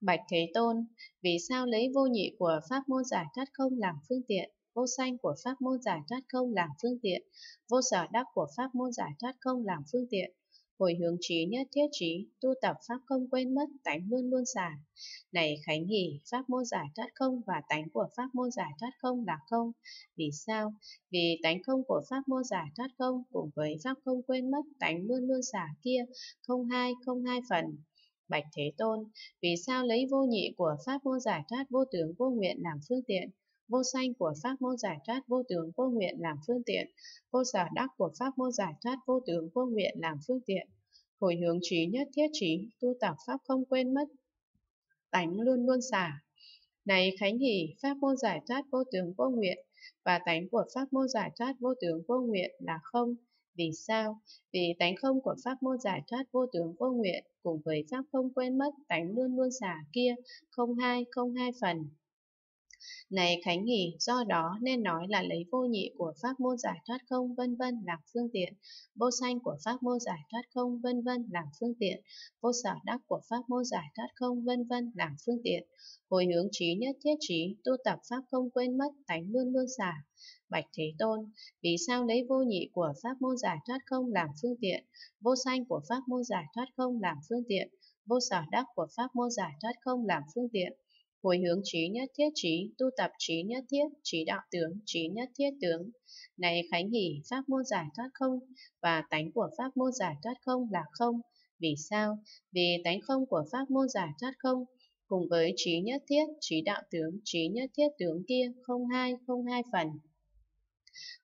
Bạch Thế Tôn, vì sao lấy vô nhị của pháp môn giải thoát không làm phương tiện, vô sanh của pháp môn giải thoát không làm phương tiện, vô sở đắc của pháp môn giải thoát không làm phương tiện, hồi hướng trí nhất thiết trí, tu tập pháp không quên mất, tánh luôn luôn xả. Này Khánh Hỷ, pháp môn giải thoát không và tánh của pháp môn giải thoát không là không. Vì sao? Vì tánh không của pháp môn giải thoát không cùng với pháp không quên mất, tánh luôn luôn xả kia, không hai, không hai phần. Bạch Thế Tôn, vì sao lấy vô nhị của pháp môn giải thoát vô tướng vô nguyện làm phương tiện? vô sanh của pháp môn giải thoát vô tướng vô nguyện làm phương tiện, vô sở đắc của pháp môn giải thoát vô tướng vô nguyện làm phương tiện, hồi hướng trí nhất thiết trí, tu tập pháp không quên mất, tánh luôn luôn xả. Này Khánh Hỷ, pháp môn giải thoát vô tướng vô nguyện và tánh của pháp môn giải thoát vô tướng vô nguyện là không. Vì sao? Vì tánh không của pháp môn giải thoát vô tướng vô nguyện cùng với pháp không quên mất tánh luôn luôn xả kia, không hai, không hai phần. Này Khánh Hỷ, do đó nên nói là lấy vô nhị của pháp môn giải thoát không vân vân làm phương tiện, vô sanh của pháp môn giải thoát không vân vân làm phương tiện, vô sở đắc của pháp môn giải thoát không vân vân làm phương tiện, hồi hướng trí nhất thiết trí, tu tập pháp không quên mất, tánh luôn luôn xả. Bạch Thế Tôn, vì sao lấy vô nhị của pháp môn giải thoát không làm phương tiện, vô sanh của pháp môn giải thoát không làm phương tiện, vô sở đắc của pháp môn giải thoát không làm phương tiện, hồi hướng trí nhất thiết trí, tu tập trí nhất thiết, trí đạo tướng, trí nhất thiết tướng. Này Khánh Hỷ, pháp môn giải thoát không và tánh của pháp môn giải thoát không là không. Vì sao? Vì tánh không của pháp môn giải thoát không cùng với trí nhất thiết, trí đạo tướng, trí nhất thiết tướng kia không hai, không hai phần.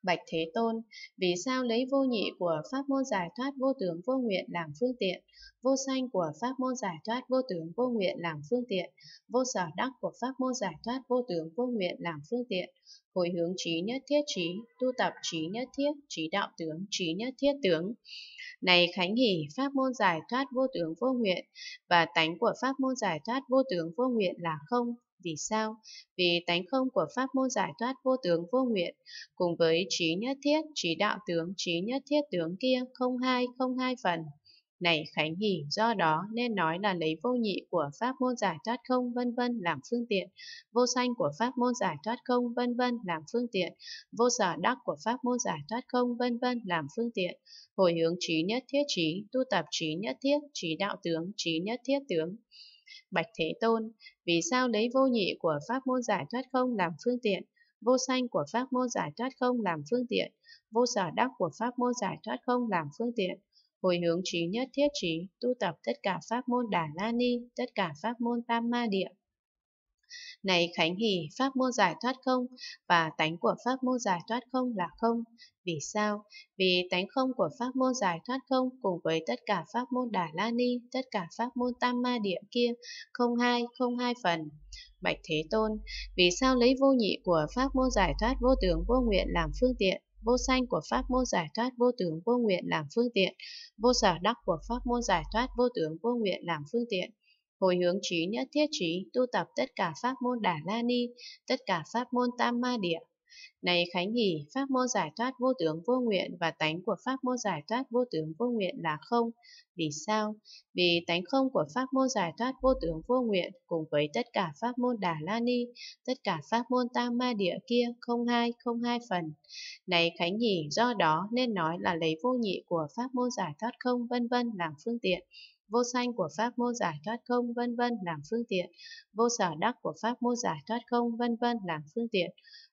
Bạch Thế Tôn, vì sao lấy vô nhị của pháp môn giải thoát vô tướng vô nguyện làm phương tiện, vô sanh của pháp môn giải thoát vô tướng vô nguyện làm phương tiện, vô sở đắc của pháp môn giải thoát vô tướng vô nguyện làm phương tiện, hồi hướng trí nhất thiết trí, tu tập trí nhất thiết, trí đạo tướng, trí nhất thiết tướng. Này Khánh Hỷ, pháp môn giải thoát vô tướng vô nguyện và tánh của pháp môn giải thoát vô tướng vô nguyện là không, vì sao? Vì tánh không của pháp môn giải thoát vô tướng vô nguyện, cùng với trí nhất thiết, trí đạo tướng, trí nhất thiết tướng kia không hai, không hai phần. Này Khánh Hỷ, do đó nên nói là lấy vô nhị của pháp môn giải thoát không vân vân làm phương tiện, vô sanh của pháp môn giải thoát không vân vân làm phương tiện, vô sở đắc của pháp môn giải thoát không vân vân làm phương tiện, hồi hướng trí nhất thiết trí, tu tập trí nhất thiết, trí đạo tướng, trí nhất thiết tướng. Bạch Thế Tôn, vì sao lấy vô nhị của pháp môn giải thoát không làm phương tiện, vô sanh của pháp môn giải thoát không làm phương tiện, vô sở đắc của pháp môn giải thoát không làm phương tiện, hồi hướng trí nhất thiết trí, tu tập tất cả pháp môn Đà La Ni, tất cả pháp môn Tam Ma Địa. Này Khánh Hỷ, pháp môn giải thoát không và tánh của pháp môn giải thoát không là không. Vì sao? Vì tánh không của pháp môn giải thoát không cùng với tất cả pháp môn Đà La Ni, tất cả pháp môn Tam Ma Địa kia, không hai, không hai phần. Bạch Thế Tôn, vì sao lấy vô nhị của pháp môn giải thoát vô tướng vô nguyện làm phương tiện, vô sanh của pháp môn giải thoát vô tướng vô nguyện làm phương tiện, vô sở đắc của pháp môn giải thoát vô tướng vô nguyện làm phương tiện, hồi hướng trí nhất thiết trí, tu tập tất cả pháp môn Đà La Ni, tất cả pháp môn Tam Ma Địa. Này Khánh Hỷ, pháp môn giải thoát vô tướng vô nguyện và tánh của pháp môn giải thoát vô tướng vô nguyện là không. Vì sao? Vì tánh không của pháp môn giải thoát vô tướng vô nguyện cùng với tất cả pháp môn Đà La Ni, tất cả pháp môn Tam Ma Địa kia không hai, không hai phần. Này Khánh Hỷ, do đó nên nói là lấy vô nhị của pháp môn giải thoát không vân vân làm phương tiện vô sanh của pháp môn giải thoát không vân vân làm phương tiện, vô sở đắc của pháp môn giải thoát không vân vân làm phương tiện,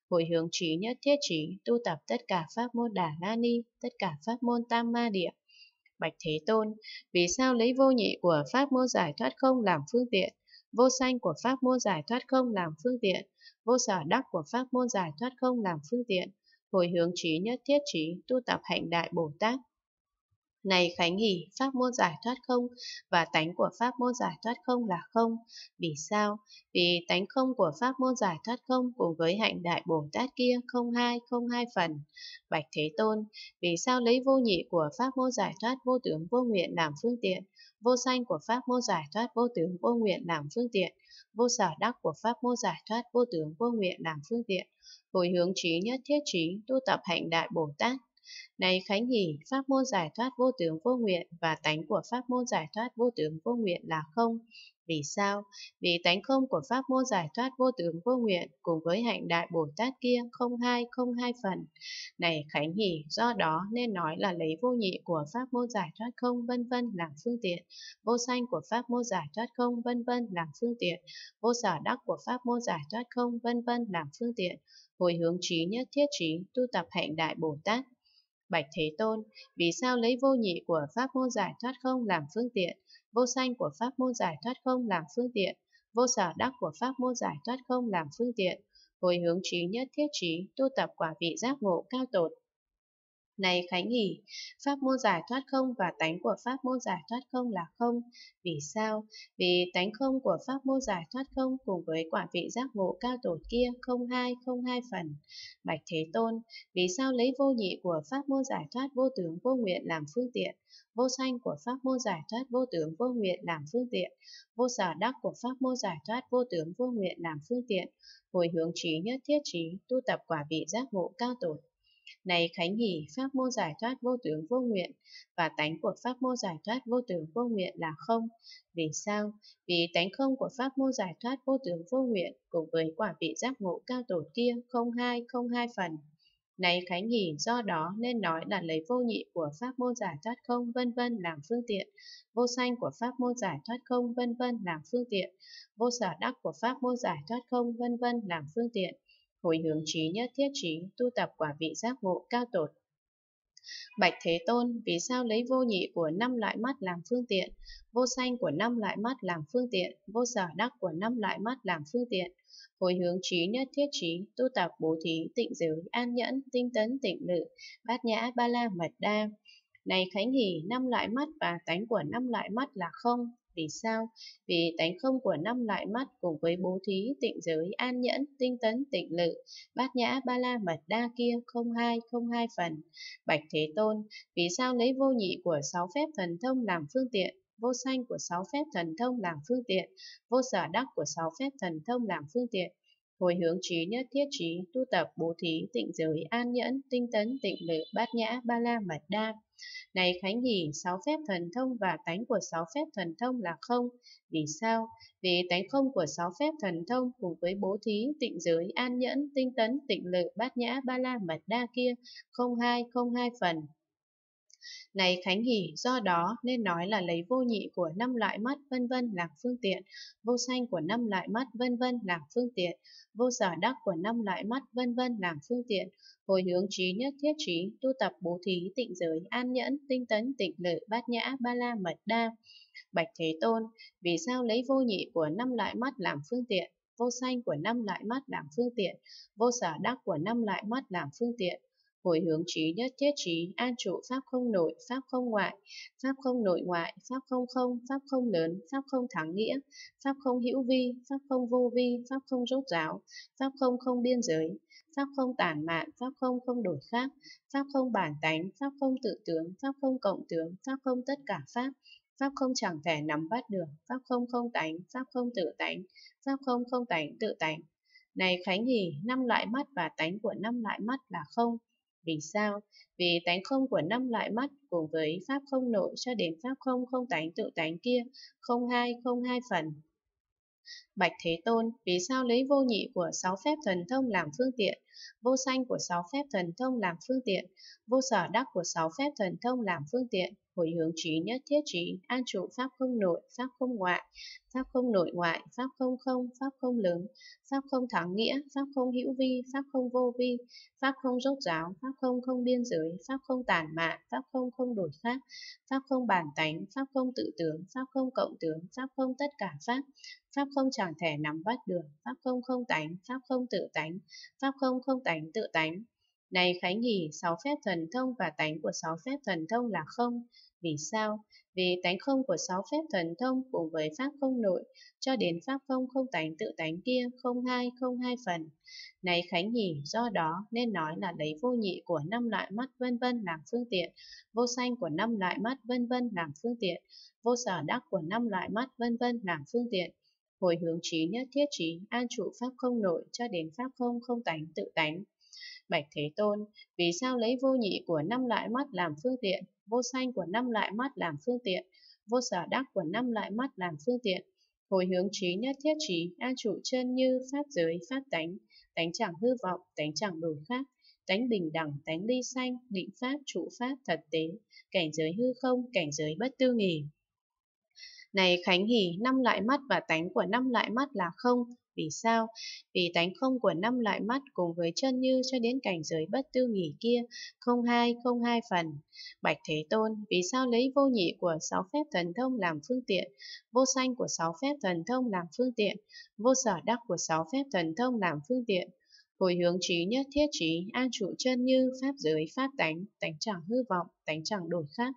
hồi hướng trí nhất thiết trí, tu tập tất cả pháp môn Đà La Ni, tất cả pháp môn Tam Ma Địa. Bạch Thế Tôn, vì sao lấy vô nhị của pháp môn giải thoát không làm phương tiện, vô sanh của pháp môn giải thoát không làm phương tiện, vô sở đắc của pháp môn giải thoát không làm phương tiện, hồi hướng trí nhất thiết trí, tu tập hạnh đại Bồ Tát, này Khánh Hỷ, pháp môn giải thoát không và tánh của pháp môn giải thoát không là không. Vì sao? Vì tánh không của pháp môn giải thoát không cùng với hạnh đại Bồ Tát kia không hai, không hai phần. Bạch Thế Tôn, vì sao lấy vô nhị của pháp môn giải thoát vô tướng vô nguyện làm phương tiện, vô sanh của pháp môn giải thoát vô tướng vô nguyện làm phương tiện, vô sở đắc của pháp môn giải thoát vô tướng vô nguyện làm phương tiện, hồi hướng trí nhất thiết trí, tu tập hạnh đại Bồ Tát này Khánh Hỷ, pháp môn giải thoát vô tướng vô nguyện và tánh của pháp môn giải thoát vô tướng vô nguyện là không. Vì sao? Vì tánh không của pháp môn giải thoát vô tướng vô nguyện cùng với hạnh đại Bồ Tát kia không hai không hai phần. Này Khánh Hỷ, do đó nên nói là lấy vô nhị của pháp môn giải thoát không vân vân làm phương tiện, vô sanh của pháp môn giải thoát không vân vân làm phương tiện, vô sở đắc của pháp môn giải thoát không vân vân làm phương tiện, hồi hướng trí nhất thiết trí tu tập hạnh đại Bồ Tát. Bạch Thế Tôn, vì sao lấy vô nhị của pháp môn giải thoát không làm phương tiện, vô sanh của pháp môn giải thoát không làm phương tiện, vô sở đắc của pháp môn giải thoát không làm phương tiện, hồi hướng trí nhất thiết trí, tu tập quả vị giác ngộ cao tột. Này Khánh Hỷ, pháp môn giải thoát không và tánh của pháp môn giải thoát không là không. Vì sao? Vì tánh không của pháp môn giải thoát không cùng với quả vị giác ngộ cao tổ kia không hai, không hai phần. Bạch Thế Tôn, vì sao lấy vô nhị của pháp môn giải thoát vô tướng vô nguyện làm phương tiện, vô sanh của pháp môn giải thoát vô tướng vô nguyện làm phương tiện, vô sở đắc của pháp môn giải thoát vô tướng vô nguyện làm phương tiện, hồi hướng trí nhất thiết trí, tu tập quả vị giác ngộ cao tổ này Khánh Hỷ, pháp môn giải thoát vô tướng vô nguyện và tánh của pháp môn giải thoát vô tướng vô nguyện là không. Vì sao? Vì tánh không của pháp môn giải thoát vô tướng vô nguyện cùng với quả vị giác ngộ cao tổ kia không hai không hai phần. Này Khánh Hỷ, do đó nên nói là lấy vô nhị của pháp môn giải thoát không vân vân làm phương tiện, vô sanh của pháp môn giải thoát không vân vân làm phương tiện, vô sở đắc của pháp môn giải thoát không vân vân làm phương tiện, hồi hướng trí nhất thiết trí, tu tập quả vị giác ngộ cao tột. Bạch Thế Tôn, vì sao lấy vô nhị của năm loại mắt làm phương tiện, vô sanh của năm loại mắt làm phương tiện, vô sở đắc của năm loại mắt làm phương tiện, hồi hướng trí nhất thiết trí, tu tập bố thí, tịnh giới, an nhẫn, tinh tấn, tịnh lự, bát nhã, ba la, mật đa. Này Khánh Hỷ, năm loại mắt và tánh của năm loại mắt là không, vì sao? Vì tánh không của năm loại mắt cùng với bố thí, tịnh giới, an nhẫn, tinh tấn, tịnh lự, bát nhã, ba la mật đa kia không hai, không hai phần. Bạch Thế Tôn, vì sao lấy vô nhị của sáu phép thần thông làm phương tiện, vô sanh của sáu phép thần thông làm phương tiện, vô sở đắc của sáu phép thần thông làm phương tiện, hồi hướng trí nhất thiết trí, tu tập bố thí, tịnh giới, an nhẫn, tinh tấn, tịnh lự, bát nhã, ba la mật đa. Này Khánh Hỷ, sáu phép thần thông và tánh của sáu phép thần thông là không. Vì sao? Vì tánh không của sáu phép thần thông cùng với bố thí, tịnh giới, an nhẫn, tinh tấn, tịnh lự, bát nhã, ba la, mật đa kia, không hai, không hai phần. Này Khánh Hỷ, do đó nên nói là lấy vô nhị của năm loại mắt vân vân làm phương tiện, vô sanh của năm loại mắt vân vân làm phương tiện, vô sở đắc của năm loại mắt vân vân làm phương tiện, hồi hướng trí nhất thiết trí, tu tập bố thí, tịnh giới, an nhẫn, tinh tấn, tịnh lự, bát nhã, ba la, mật đa. Bạch Thế Tôn, vì sao lấy vô nhị của năm loại mắt làm phương tiện, vô sanh của năm loại mắt làm phương tiện, vô sở đắc của năm loại mắt làm phương tiện, hồi hướng trí nhất thiết trí, an trụ pháp không nội, pháp không ngoại, pháp không nội ngoại, pháp không không, pháp không lớn, pháp không thắng nghĩa, pháp không hữu vi, pháp không vô vi, pháp không rốt ráo, pháp không không biên giới, pháp không tản mạn, pháp không không đổi khác, pháp không bản tánh, pháp không tự tướng, pháp không cộng tướng, pháp không tất cả pháp, pháp không chẳng thể nắm bắt được, pháp không không tánh, pháp không tự tánh, pháp không không tánh tự tánh. Này Khánh Hỷ, năm loại mắt và tánh của năm loại mắt là không, vì sao? Vì tánh không của năm loại mắt cùng với pháp không nội cho đến pháp không không tánh tự tánh kia, không hai, không hai phần. Bạch Thế Tôn, vì sao lấy vô nhị của sáu phép thần thông làm phương tiện, vô sanh của sáu phép thần thông làm phương tiện, vô sở đắc của sáu phép thần thông làm phương tiện, hồi hướng trí nhất thiết trí, an trụ pháp không nội, pháp không ngoại, pháp không nội ngoại, pháp không không, pháp không lớn, pháp không thắng nghĩa, pháp không hữu vi, pháp không vô vi, pháp không rốt ráo, pháp không không biên giới, pháp không tàn mạn, pháp không không đổi khác, pháp không bản tánh, pháp không tự tướng, pháp không cộng tướng, pháp không tất cả pháp, pháp không chẳng thể nắm bắt được, pháp không không tánh, pháp không tự tánh, pháp không không tánh tự tánh. Này Khánh Hỷ, sáu phép thần thông và tánh của sáu phép thần thông là không. Vì sao? Vì tánh không của sáu phép thần thông cùng với pháp không nội, cho đến pháp không không tánh tự tánh kia, không hai, không hai phần. Này Khánh nhỉ, do đó nên nói là lấy vô nhị của năm loại mắt vân vân làm phương tiện, vô sanh của năm loại mắt vân vân làm phương tiện, vô sở đắc của năm loại mắt vân vân làm phương tiện, hồi hướng trí nhất thiết trí, an trụ pháp không nội cho đến pháp không không tánh tự tánh. Bạch Thế Tôn, vì sao lấy vô nhị của năm loại mắt làm phương tiện, vô sanh của năm loại mắt làm phương tiện, vô sở đắc của năm loại mắt làm phương tiện, hồi hướng trí nhất thiết trí, an trụ chân như, pháp giới, pháp tánh, tánh chẳng hư vọng, tánh chẳng đổi khác, tánh bình đẳng, tánh ly sanh, định pháp, trụ pháp, thật tế, cảnh giới hư không, cảnh giới bất tư nghỉ. Này Khánh Hỷ, năm loại mắt và tánh của năm loại mắt là không, vì sao? Vì tánh không của năm loại mắt cùng với chân như cho đến cảnh giới bất tư nghỉ kia, không hai, không hai phần. Bạch Thế Tôn, vì sao lấy vô nhị của sáu phép thần thông làm phương tiện, vô sanh của sáu phép thần thông làm phương tiện, vô sở đắc của sáu phép thần thông làm phương tiện, hồi hướng trí nhất thiết trí, an trụ chân như, pháp giới, pháp tánh. Tánh chẳng hư vọng, tánh chẳng đổi khác.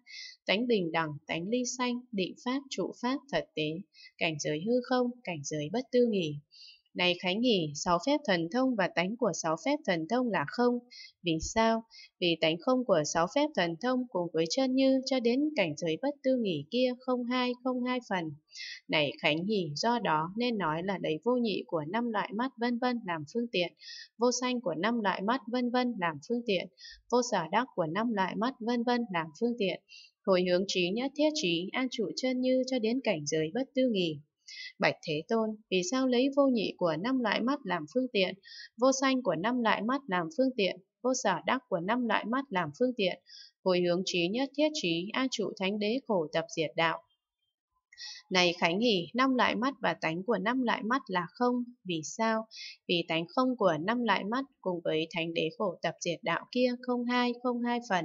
Tánh bình đẳng, tánh ly sanh, định pháp, trụ pháp, thật tế. Cảnh giới hư không, cảnh giới bất tư nghỉ này Khánh nhỉ sáu phép thần thông và tánh của sáu phép thần thông là không. Vì sao? Vì tánh không của sáu phép thần thông cùng với chân như cho đến cảnh giới bất tư nghỉ kia không hai, không hai phần. Này Khánh nhỉ do đó nên nói là đầy vô nhị của năm loại mắt vân vân làm phương tiện, vô sanh của năm loại mắt vân vân làm phương tiện, vô sở đắc của năm loại mắt vân vân làm phương tiện, hồi hướng trí nhất thiết trí an trụ chân như cho đến cảnh giới bất tư nghỉ. Bạch Thế Tôn, vì sao lấy vô nhị của năm loại mắt làm phương tiện, vô sanh của năm loại mắt làm phương tiện, vô sở đắc của năm loại mắt làm phương tiện, hồi hướng trí nhất thiết trí, an trụ thánh đế khổ tập diệt đạo. Này Khánh Hỷ, năm loại mắt và tánh của năm loại mắt là không. Vì sao? Vì tánh không của năm loại mắt cùng với thánh đế khổ tập diệt đạo kia không hai, không hai phần.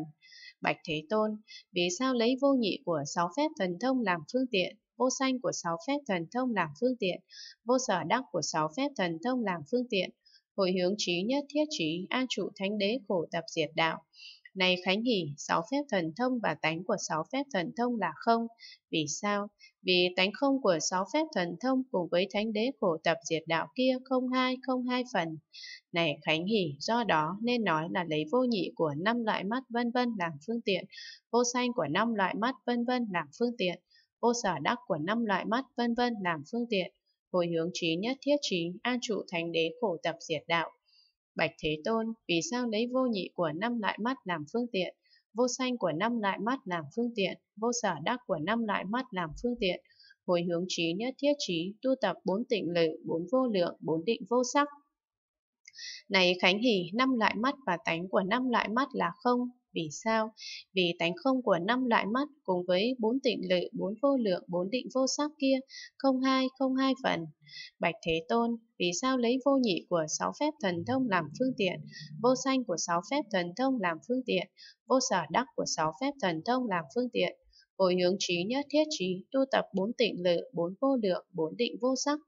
Bạch Thế Tôn, vì sao lấy vô nhị của sáu phép thần thông làm phương tiện, vô sanh của sáu phép thần thông làm phương tiện, vô sở đắc của sáu phép thần thông làm phương tiện, hồi hướng trí nhất thiết trí, an trụ thánh đế khổ tập diệt đạo. Này Khánh Hỷ, sáu phép thần thông và tánh của sáu phép thần thông là không. Vì sao? Vì tánh không của sáu phép thần thông cùng với thánh đế khổ tập diệt đạo kia không hai, không hai phần. Này Khánh Hỷ, do đó nên nói là lấy vô nhị của năm loại mắt vân vân làm phương tiện, vô sanh của năm loại mắt vân vân làm phương tiện, vô sở đắc của năm loại mắt vân vân làm phương tiện, hồi hướng trí nhất thiết trí, an trụ thánh đế khổ tập diệt đạo. Bạch Thế Tôn, vì sao lấy vô nhị của năm loại mắt làm phương tiện, vô sanh của năm loại mắt làm phương tiện, vô sở đắc của năm loại mắt làm phương tiện, hồi hướng trí nhất thiết trí, tu tập bốn tịnh lự, bốn vô lượng, bốn định vô sắc. Này Khánh Hỷ, năm loại mắt và tánh của năm loại mắt là không, vì sao? Vì tánh không của năm loại mắt cùng với bốn tịnh lự, bốn vô lượng, bốn định vô sắc kia, không hai, không hai phần. Bạch Thế Tôn, vì sao lấy vô nhị của sáu phép thần thông làm phương tiện, vô sanh của sáu phép thần thông làm phương tiện, vô sở đắc của sáu phép thần thông làm phương tiện, hồi hướng trí nhất thiết trí, tu tập bốn tịnh lự, bốn vô lượng, bốn định vô sắc.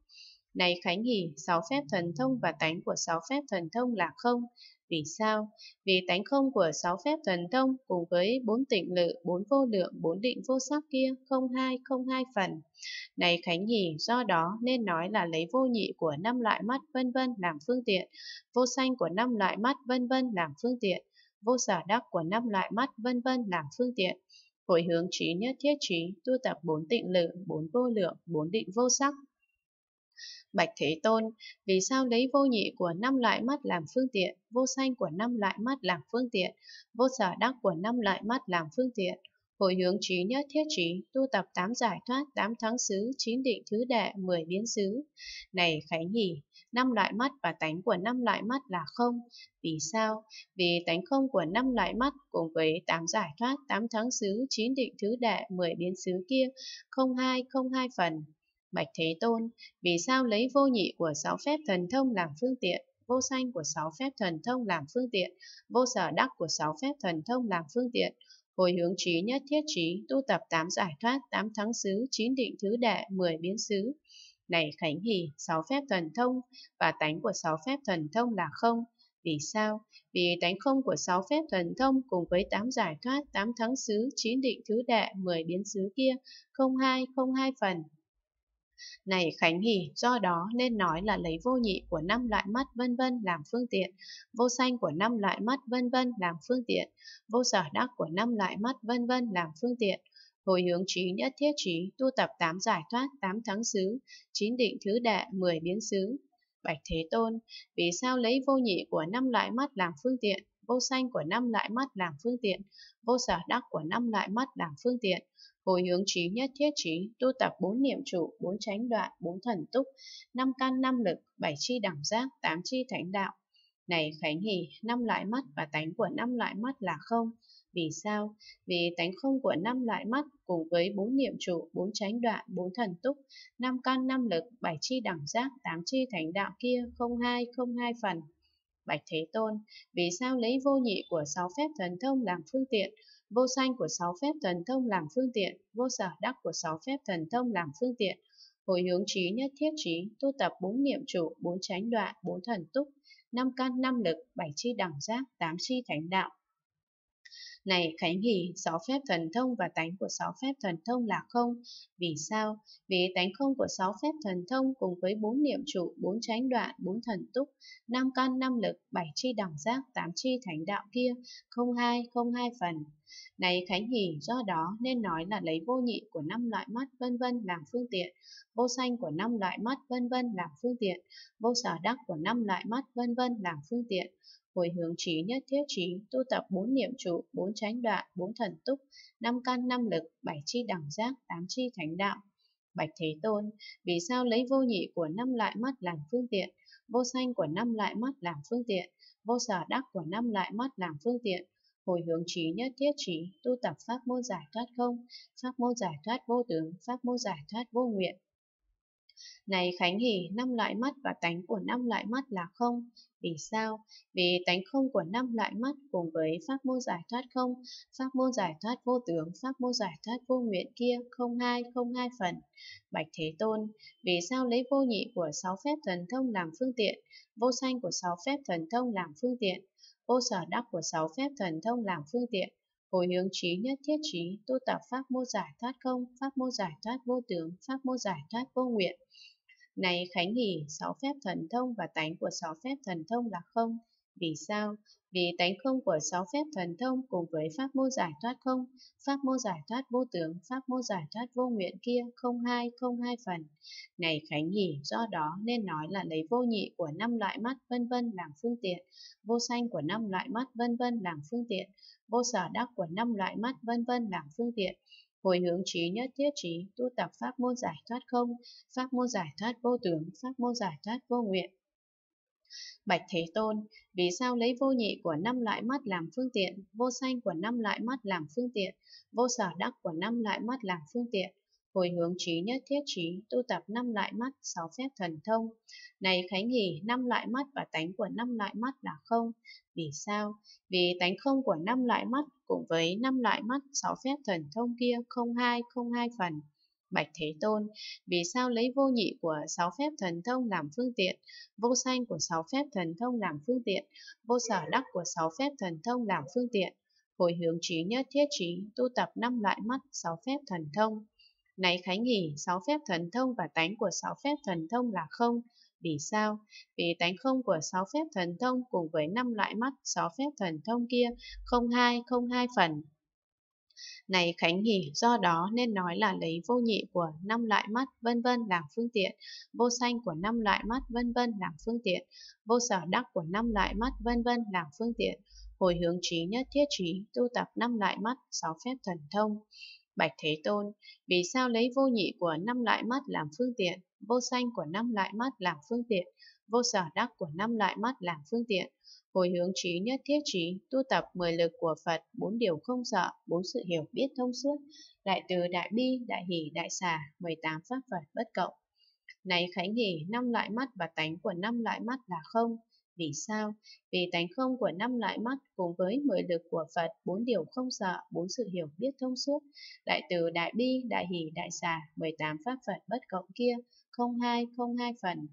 Này Khánh Hỷ, sáu phép thần thông và tánh của sáu phép thần thông là không, vì sao? Vì tánh không của sáu phép thần thông cùng với bốn tịnh lự, bốn vô lượng, bốn định vô sắc kia không hai, không hai phần. Này Khánh nhì, do đó nên nói là lấy vô nhị của năm loại mắt vân vân làm phương tiện, vô sanh của năm loại mắt vân vân làm phương tiện, vô sở đắc của năm loại mắt vân vân làm phương tiện. Hồi hướng trí nhất thiết trí, tu tập bốn tịnh lự, bốn vô lượng, bốn định vô sắc, Bạch Thế Tôn, vì sao lấy vô nhị của năm loại mắt làm phương tiện, vô sanh của năm loại mắt làm phương tiện, vô sở đắc của năm loại mắt làm phương tiện, hồi hướng trí nhất thiết trí, tu tập tám giải thoát, tám thắng xứ, chín định thứ đệ, mười biến xứ. Này Khánh nhỉ, năm loại mắt và tánh của năm loại mắt là không. Vì sao? Vì tánh không của năm loại mắt cùng với tám giải thoát, tám thắng xứ, chín định thứ đệ, mười biến xứ kia, không hai, không hai phần. Bạch Thế Tôn, vì sao lấy vô nhị của sáu phép thần thông làm phương tiện, vô sanh của sáu phép thần thông làm phương tiện, vô sở đắc của sáu phép thần thông làm phương tiện, hồi hướng trí nhất thiết trí, tu tập tám giải thoát, tám thắng xứ, chín định thứ đệ, mười biến xứ. Này Khánh Hỷ, sáu phép thần thông và tánh của sáu phép thần thông là không. Vì sao? Vì tánh không của sáu phép thần thông cùng với tám giải thoát, tám thắng xứ, chín định thứ đệ, mười biến xứ kia, không hai, không hai phần, này Khánh Hỷ, do đó nên nói là lấy vô nhị của năm loại mắt vân vân làm phương tiện, vô sanh của năm loại mắt vân vân làm phương tiện, vô sở đắc của năm loại mắt vân vân làm phương tiện, hồi hướng trí nhất thiết trí, tu tập tám giải thoát, tám thắng xứ, chín định thứ đệ, mười biến xứ. Bạch Thế Tôn, vì sao lấy vô nhị của năm loại mắt làm phương tiện, vô sanh của năm loại mắt làm phương tiện, vô sở đắc của năm loại mắt làm phương tiện, hồi hướng trí nhất thiết trí, tu tập bốn niệm trụ, bốn chánh đoạn, bốn thần túc, năm căn năm lực, bảy chi đẳng giác, tám chi thánh đạo. Này Khánh Hỷ, năm loại mắt và tánh của năm loại mắt là không. Vì sao? Vì tánh không của năm loại mắt cùng với bốn niệm trụ, bốn chánh đoạn, bốn thần túc, năm căn năm lực, bảy chi đẳng giác, tám chi thánh đạo kia không hai, không hai phần. Bạch Thế Tôn, vì sao lấy vô nhị của sáu phép thần thông làm phương tiện, vô sanh của sáu phép thần thông làm phương tiện, vô sở đắc của sáu phép thần thông làm phương tiện, hồi hướng trí nhất thiết trí, tu tập bốn niệm trụ, bốn chánh đoạn, bốn thần túc, năm căn năm lực, bảy chi đẳng giác, tám chi thánh đạo. Này Khánh Hỷ, sáu phép thần thông và tánh của sáu phép thần thông là không. Vì sao? Vì tánh không của sáu phép thần thông cùng với bốn niệm trụ, bốn chánh đoạn, bốn thần túc, năm căn năm lực, bảy chi đẳng giác, tám chi thánh đạo kia, không hai, không hai phần. Này Khánh Hỷ, do đó nên nói là lấy vô nhị của năm loại mắt vân vân làm phương tiện, vô sanh của năm loại mắt vân vân làm phương tiện, vô sở đắc của năm loại mắt vân vân làm phương tiện, hồi hướng trí nhất thiết trí, tu tập bốn niệm trụ, bốn chánh đoạn, bốn thần túc, năm căn năm lực, bảy chi đẳng giác, tám chi thánh đạo. Bạch Thế Tôn, vì sao lấy vô nhị của năm loại mắt làm phương tiện, vô sanh của năm loại mắt làm phương tiện, vô sở đắc của năm loại mắt làm phương tiện, hồi hướng trí nhất thiết trí, tu tập pháp môn giải thoát không, pháp môn giải thoát vô tướng, pháp môn giải thoát vô nguyện. Này Khánh Hỷ, năm loại mắt và tánh của năm loại mắt là không. Vì sao? Vì tánh không của năm loại mắt cùng với pháp môn giải thoát không, pháp môn giải thoát vô tướng, pháp môn giải thoát vô nguyện kia không hai, không hai phần. Bạch Thế Tôn, vì sao lấy vô nhị của sáu phép thần thông làm phương tiện, vô sanh của sáu phép thần thông làm phương tiện, vô sở đắc của sáu phép thần thông làm phương tiện, hồi hướng trí nhất thiết trí, tu tập pháp mô giải thoát không, pháp mô giải thoát vô tướng, pháp mô giải thoát vô nguyện. Này Khánh Hỷ, sáu phép thần thông và tánh của sáu phép thần thông là không. Vì sao? Vì tánh không của sáu phép thần thông cùng với pháp môn giải thoát không, pháp môn giải thoát vô tướng, pháp môn giải thoát vô nguyện kia không hai, không hai phần. Này Khánh nhỉ, do đó nên nói là lấy vô nhị của năm loại mắt vân vân làm phương tiện, vô sanh của năm loại mắt vân vân làm phương tiện, vô sở đắc của năm loại mắt vân vân làm phương tiện, hồi hướng trí nhất thiết trí, tu tập pháp môn giải thoát không, pháp môn giải thoát vô tướng, pháp môn giải thoát vô nguyện. Bạch Thế Tôn, vì sao lấy vô nhị của năm loại mắt làm phương tiện, vô sanh của năm loại mắt làm phương tiện, vô sở đắc của năm loại mắt làm phương tiện, hồi hướng trí nhất thiết trí, tu tập năm loại mắt, sáu phép thần thông. Này Khánh Hỷ, năm loại mắt và tánh của năm loại mắt là không. Vì sao? Vì tánh không của năm loại mắt cùng với năm loại mắt, sáu phép thần thông kia không hai, không hai phần. Bạch Thế Tôn, vì sao lấy vô nhị của sáu phép thần thông làm phương tiện, vô sanh của sáu phép thần thông làm phương tiện, vô sở đắc của sáu phép thần thông làm phương tiện, hồi hướng trí nhất thiết trí, tu tập năm loại mắt, sáu phép thần thông. Này Khánh Hỷ, sáu phép thần thông và tánh của sáu phép thần thông là không. Vì sao? Vì tánh không của sáu phép thần thông cùng với năm loại mắt sáu phép thần thông kia không hai, không hai phần. Này Khánh nghỉ, do đó nên nói là lấy vô nhị của năm loại mắt vân vân làm phương tiện, vô sanh của năm loại mắt vân vân làm phương tiện, vô sở đắc của năm loại mắt vân vân làm phương tiện, hồi hướng trí nhất thiết trí, tu tập năm loại mắt, sáu phép thần thông. Bạch Thế Tôn, vì sao lấy vô nhị của năm loại mắt làm phương tiện, vô sanh của năm loại mắt làm phương tiện, vô sở đắc của năm loại mắt làm phương tiện, hồi hướng trí nhất thiết trí, tu tập mười lực của Phật, bốn điều không sợ, bốn sự hiểu biết thông suốt, đại từ đại bi, đại hỷ, đại xà, 18 pháp Phật bất cộng. Này Khánh Hỷ, năm loại mắt và tánh của năm loại mắt là không, vì sao? Vì tánh không của năm loại mắt cùng với mười lực của Phật, bốn điều không sợ, bốn sự hiểu biết thông suốt, đại từ đại bi, đại hỷ, đại xà, 18 pháp Phật bất cộng kia, không hai, không hai phần.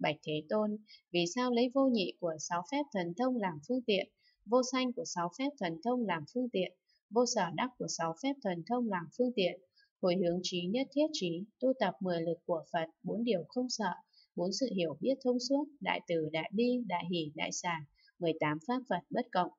Bạch Thế Tôn, vì sao lấy vô nhị của sáu phép thần thông làm phương tiện, vô sanh của sáu phép thần thông làm phương tiện, vô sở đắc của sáu phép thần thông làm phương tiện, hồi hướng trí nhất thiết trí, tu tập mười lực của Phật, bốn điều không sợ, bốn sự hiểu biết thông suốt, đại từ, đại bi, đại hỷ, đại sản, 18 pháp Phật bất cộng.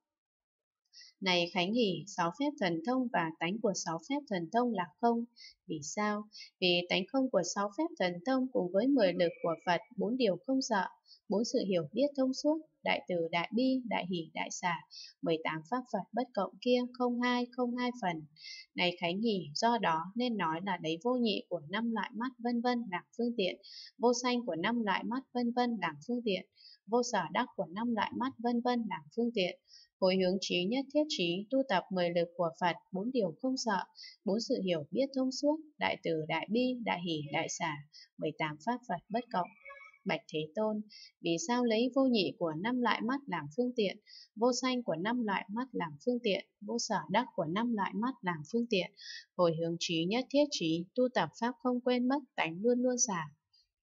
Này Khánh Hỷ, sáu phép thần thông và tánh của sáu phép thần thông là không. Vì sao? Vì tánh không của sáu phép thần thông cùng với mười lực của Phật, bốn điều không sợ, bốn sự hiểu biết thông suốt, đại từ, đại bi, đại hỷ, đại xả, 18 pháp Phật bất cộng kia không hai, không hai phần. Này Khánh Hỷ, do đó nên nói là đấy vô nhị của năm loại mắt vân vân làm phương tiện, vô sanh của năm loại mắt vân vân làm phương tiện, vô sở đắc của năm loại mắt vân vân làm phương tiện, hồi hướng trí nhất thiết trí, tu tập mười lực của Phật, bốn điều không sợ, bốn sự hiểu biết thông suốt, đại từ, đại bi, đại hỷ, đại xả, 18 pháp Phật bất cộng. Bạch Thế Tôn, vì sao lấy vô nhị của năm loại mắt làm phương tiện, vô sanh của năm loại mắt làm phương tiện, vô sở đắc của năm loại mắt làm phương tiện, hồi hướng trí nhất thiết trí, tu tập pháp không quên mất, tánh luôn luôn xả.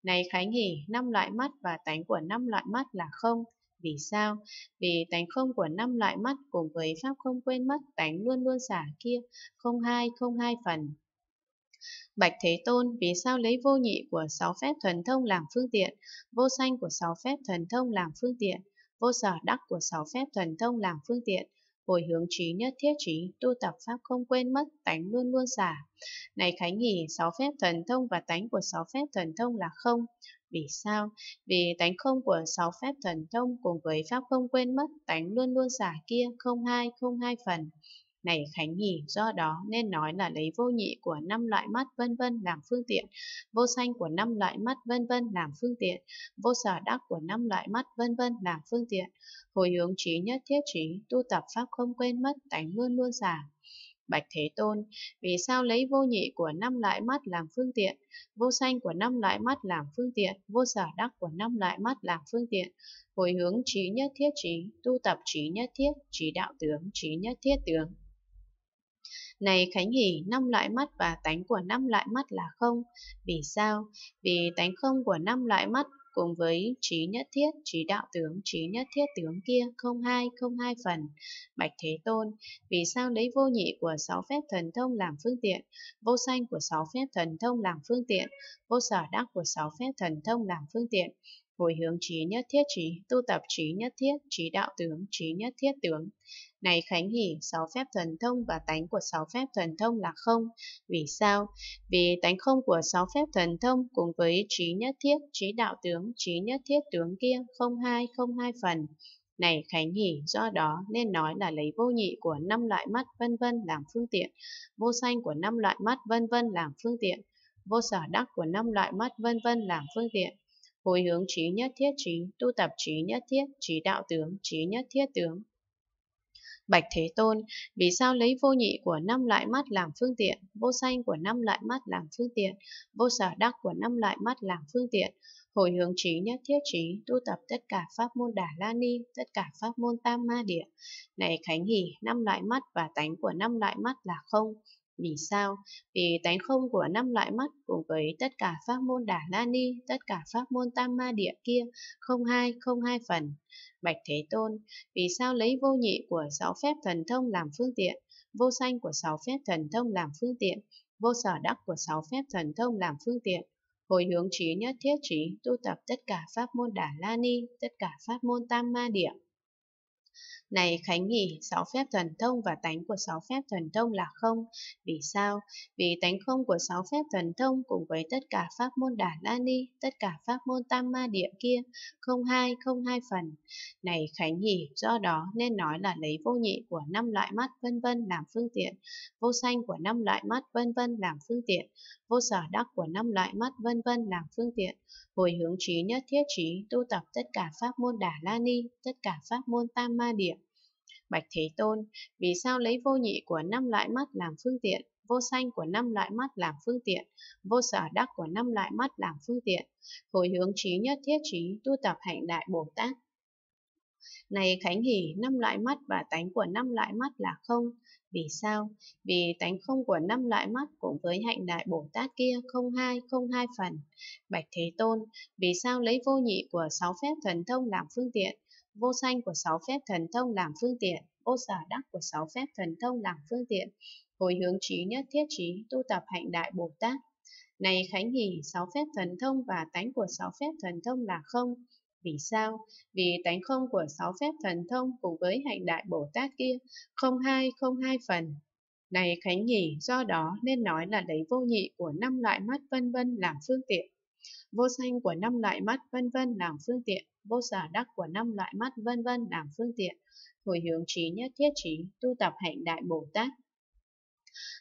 Này Khánh Hỷ, năm loại mắt và tánh của năm loại mắt là không, vì sao? Vì tánh không của năm loại mắt cùng với pháp không quên mất tánh luôn luôn xả kia, không hai, không hai phần. Bạch Thế Tôn, vì sao lấy vô nhị của sáu phép thần thông làm phương tiện, vô sanh của sáu phép thần thông làm phương tiện, vô sở đắc của sáu phép thần thông làm phương tiện, hồi hướng trí nhất thiết trí, tu tập pháp không quên mất, tánh luôn luôn giả Này Khánh Hỷ, sáu phép thần thông và tánh của sáu phép thần thông là không, vì sao? Vì tánh không của sáu phép thần thông cùng với pháp không quên mất, tánh luôn luôn giả kia, không hai, không hai phần. Này Khánh nghỉ, do đó nên nói là lấy vô nhị của năm loại mắt vân vân làm phương tiện, vô sanh của năm loại mắt vân vân làm phương tiện, vô sở đắc của năm loại mắt vân vân làm phương tiện, hồi hướng trí nhất thiết trí, tu tập pháp không quên mất, tánh luôn luôn giả, Bạch Thế Tôn, vì sao lấy vô nhị của năm loại mắt làm phương tiện, vô sanh của năm loại mắt làm phương tiện, vô sở đắc của năm loại mắt làm phương tiện, hồi hướng trí nhất thiết trí, tu tập trí nhất thiết, trí đạo tướng, trí nhất thiết tướng. Này Khánh Hỷ, năm loại mắt và tánh của năm loại mắt là không. Vì sao? Vì tánh không của năm loại mắt cùng với trí nhất thiết, trí đạo tướng, trí nhất thiết tướng kia không hai, không hai phần. Bạch Thế Tôn, vì sao lấy vô nhị của sáu phép thần thông làm phương tiện, vô sanh của sáu phép thần thông làm phương tiện, vô sở đắc của sáu phép thần thông làm phương tiện, hồi hướng trí nhất thiết trí, tu tập trí nhất thiết, trí đạo tướng, trí nhất thiết tướng. Này Khánh Hỷ, sáu phép thần thông và tánh của sáu phép thần thông là không. Vì sao? Vì tánh không của sáu phép thần thông cùng với trí nhất thiết, trí đạo tướng, trí nhất thiết tướng kia không hai, không hai phần. Này Khánh Hỷ, do đó nên nói là lấy vô nhị của năm loại mắt vân vân làm phương tiện, vô sanh của năm loại mắt vân vân làm phương tiện, vô sở đắc của năm loại mắt vân vân làm phương tiện, hồi hướng trí nhất thiết trí, tu tập trí nhất thiết, trí đạo tướng, trí nhất thiết tướng. Bạch Thế Tôn, vì sao lấy vô nhị của năm loại mắt làm phương tiện, vô sanh của năm loại mắt làm phương tiện, vô sở đắc của năm loại mắt làm phương tiện, hồi hướng trí nhất thiết trí, tu tập tất cả pháp môn Đà La Ni, tất cả pháp môn Tam Ma Địa. Này Khánh Hỷ, năm loại mắt và tánh của năm loại mắt là không, vì sao? Vì tánh không của năm loại mắt cùng với tất cả pháp môn Đà La Ni, tất cả pháp môn Tam Ma Địa kia, không hai, không hai phần. Bạch Thế Tôn, vì sao lấy vô nhị của sáu phép thần thông làm phương tiện, vô sanh của sáu phép thần thông làm phương tiện, vô sở đắc của sáu phép thần thông làm phương tiện, hồi hướng trí nhất thiết trí, tu tập tất cả pháp môn Đà La Ni, tất cả pháp môn Tam Ma Địa. Này Khánh Nhỉ, sáu phép thần thông và tánh của sáu phép thần thông là không. Vì sao? Vì tánh không của sáu phép thần thông cùng với tất cả pháp môn Đà La Ni, tất cả pháp môn Tam Ma Địa kia, không hai, không hai phần. Này Khánh Nhỉ, do đó nên nói là lấy vô nhị của năm loại mắt vân vân làm phương tiện, vô sanh của năm loại mắt vân vân làm phương tiện, vô sở đắc của năm loại mắt vân vân làm phương tiện, hồi hướng trí nhất thiết trí, tu tập tất cả pháp môn Đà La Ni, tất cả pháp môn Tam Ma Địa. Bạch Thế Tôn, vì sao lấy vô nhị của năm loại mắt làm phương tiện, vô sanh của năm loại mắt làm phương tiện, vô sở đắc của năm loại mắt làm phương tiện, hồi hướng trí nhất thiết trí, tu tập hạnh đại Bồ Tát. Này Khánh Hỷ, năm loại mắt và tánh của năm loại mắt là không, vì sao? Vì tánh không của năm loại mắt cùng với hạnh đại Bồ Tát kia không hai, không hai phần. Bạch Thế Tôn, vì sao lấy vô nhị của sáu phép thần thông làm phương tiện, vô sanh của sáu phép thần thông làm phương tiện, ô giả đắc của sáu phép thần thông làm phương tiện, hồi hướng trí nhất thiết trí, tu tập hạnh đại Bồ Tát. Này Khánh Hỷ, sáu phép thần thông và tánh của sáu phép thần thông là không, Vì sao? Vì tánh không của sáu phép thần thông cùng với hạnh đại Bồ Tát kia, không hai, không hai phần. Này Khánh Nhỉ, do đó nên nói là lấy vô nhị của năm loại mắt vân vân làm phương tiện. Vô sanh của năm loại mắt vân vân làm phương tiện, vô sở đắc của năm loại mắt vân vân làm phương tiện, hồi hướng trí nhất thiết trí, tu tập hạnh đại Bồ Tát.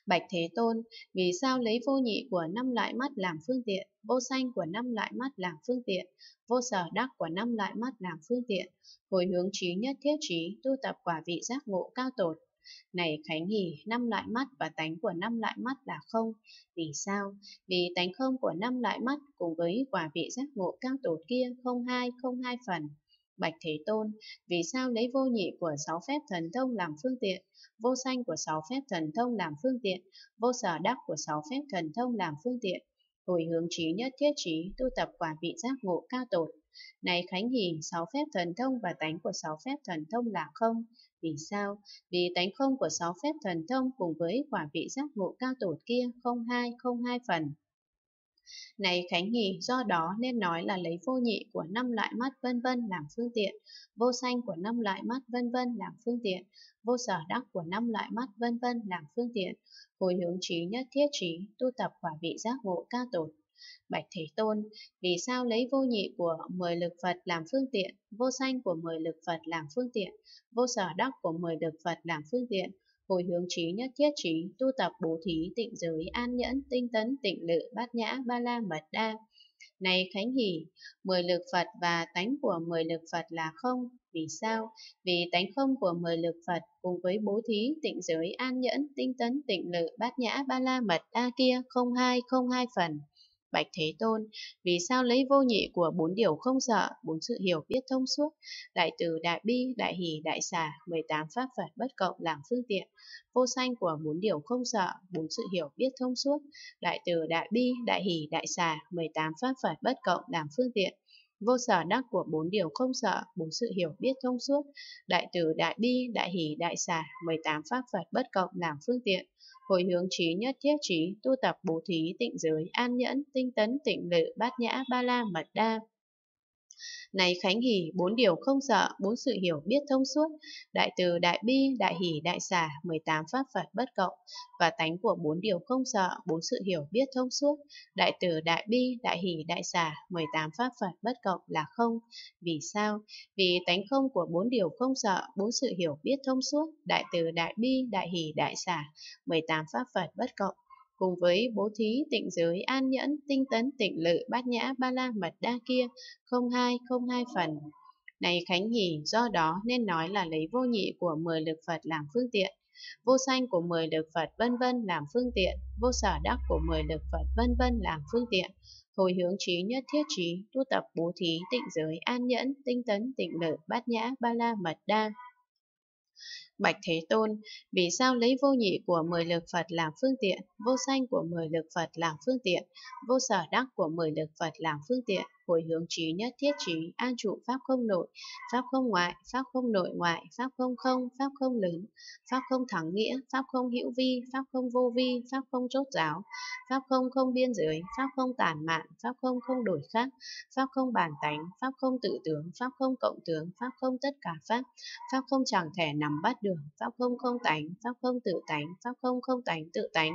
Bạch Thế Tôn, vì sao lấy vô nhị của năm loại mắt làm phương tiện, vô sanh của năm loại mắt làm phương tiện, vô sở đắc của năm loại mắt làm phương tiện, hồi hướng trí nhất thiết trí, tu tập quả vị giác ngộ cao tột. Này Khánh Hỷ, năm loại mắt và tánh của năm loại mắt là không. Vì sao? Vì tánh không của năm loại mắt cùng với quả vị giác ngộ cao tổ kia không hai, không hai phần. Bạch Thế Tôn, vì sao lấy vô nhị của sáu phép thần thông làm phương tiện, vô sanh của sáu phép thần thông làm phương tiện, vô sở đắc của sáu phép thần thông làm phương tiện, hồi hướng trí nhất thiết trí, tu tập quả vị giác ngộ cao tột. Này Khánh Hỷ, sáu phép thần thông và tánh của sáu phép thần thông là không. Vì sao? Vì tánh không của sáu phép thần thông cùng với quả vị giác ngộ cao tột kia không hai, không hai phần. Này Khánh Nghì, do đó nên nói là lấy vô nhị của năm loại mắt vân vân làm phương tiện, vô sanh của năm loại mắt vân vân làm phương tiện, vô sở đắc của năm loại mắt vân vân làm phương tiện, hồi hướng trí nhất thiết trí, tu tập quả vị giác ngộ ca tột. Bạch Thế Tôn, vì sao lấy vô nhị của mười lực Phật làm phương tiện, vô sanh của mười lực Phật làm phương tiện, vô sở đắc của mười lực Phật làm phương tiện, hồi hướng trí nhất thiết trí, tu tập bố thí tịnh giới, an nhẫn, tinh tấn, tịnh lự, bát nhã, ba la mật đa. Này Khánh Hỷ, mười lực Phật và tánh của mười lực Phật là không. Vì sao? Vì tánh không của mười lực Phật cùng với bố thí, tịnh giới, an nhẫn, tinh tấn, tịnh lự, bát nhã, ba la mật đa kia không hai, không hai phần. Bạch Thế Tôn, vì sao lấy vô nhị của bốn điều không sợ, bốn sự hiểu biết thông suốt, đại từ, đại bi, đại hỷ, đại xả, 18 pháp Phật bất cộng làm phương tiện, vô sanh của bốn điều không sợ, bốn sự hiểu biết thông suốt, đại từ, đại bi, đại hỷ, đại xả, 18 pháp Phật bất cộng làm phương tiện, vô sở đắc của bốn điều không sợ, bốn sự hiểu biết thông suốt, đại từ, đại bi, đại hỷ, đại xả, 18 pháp Phật bất cộng làm phương tiện, hồi hướng trí nhất thiết trí, tu tập bố thí tịnh giới, an nhẫn, tinh tấn, tịnh lự, bát nhã, ba la, mật đa. Này Khánh Hỷ, bốn điều không sợ, bốn sự hiểu biết thông suốt, đại từ, đại bi, đại hỷ, đại xả, 18 pháp Phật bất cộng, và tánh của bốn điều không sợ, bốn sự hiểu biết thông suốt, đại từ, đại bi, đại hỷ, đại xả, 18 pháp Phật bất cộng là không. Vì sao? Vì tánh không của bốn điều không sợ, bốn sự hiểu biết thông suốt, đại từ, đại bi, đại hỷ, đại xả, 18 pháp Phật bất cộng cùng với bố thí tịnh giới an nhẫn tinh tấn tịnh lự bát nhã ba la mật đa kia không hai không hai phần. Này khánh Nhỉ, do đó nên nói là lấy vô nhị của mười lực phật làm phương tiện vô sanh của mười lực phật vân vân làm phương tiện vô sở đắc của mười lực phật vân vân làm phương tiện. Hồi hướng trí nhất thiết trí tu tập bố thí tịnh giới an nhẫn tinh tấn tịnh lự bát nhã ba la mật đa. Bạch Thế Tôn, vì sao lấy vô nhị của mười lực Phật làm phương tiện, vô sanh của mười lực Phật làm phương tiện, vô sở đắc của mười lực Phật làm phương tiện, hồi hướng trí nhất thiết trí, an trụ pháp không nội, pháp không ngoại, pháp không nội ngoại, pháp không không, pháp không lớn, pháp không thắng nghĩa, pháp không hữu vi, pháp không vô vi, pháp không chốt giáo, pháp không không biên giới, pháp không tản mạn, pháp không không đổi khác, pháp không bản tánh, pháp không tự tướng, pháp không cộng tướng, pháp không tất cả pháp, pháp không chẳng thể nắm bắt được, pháp không không tánh, pháp không tự tánh, pháp không không tánh tự tánh,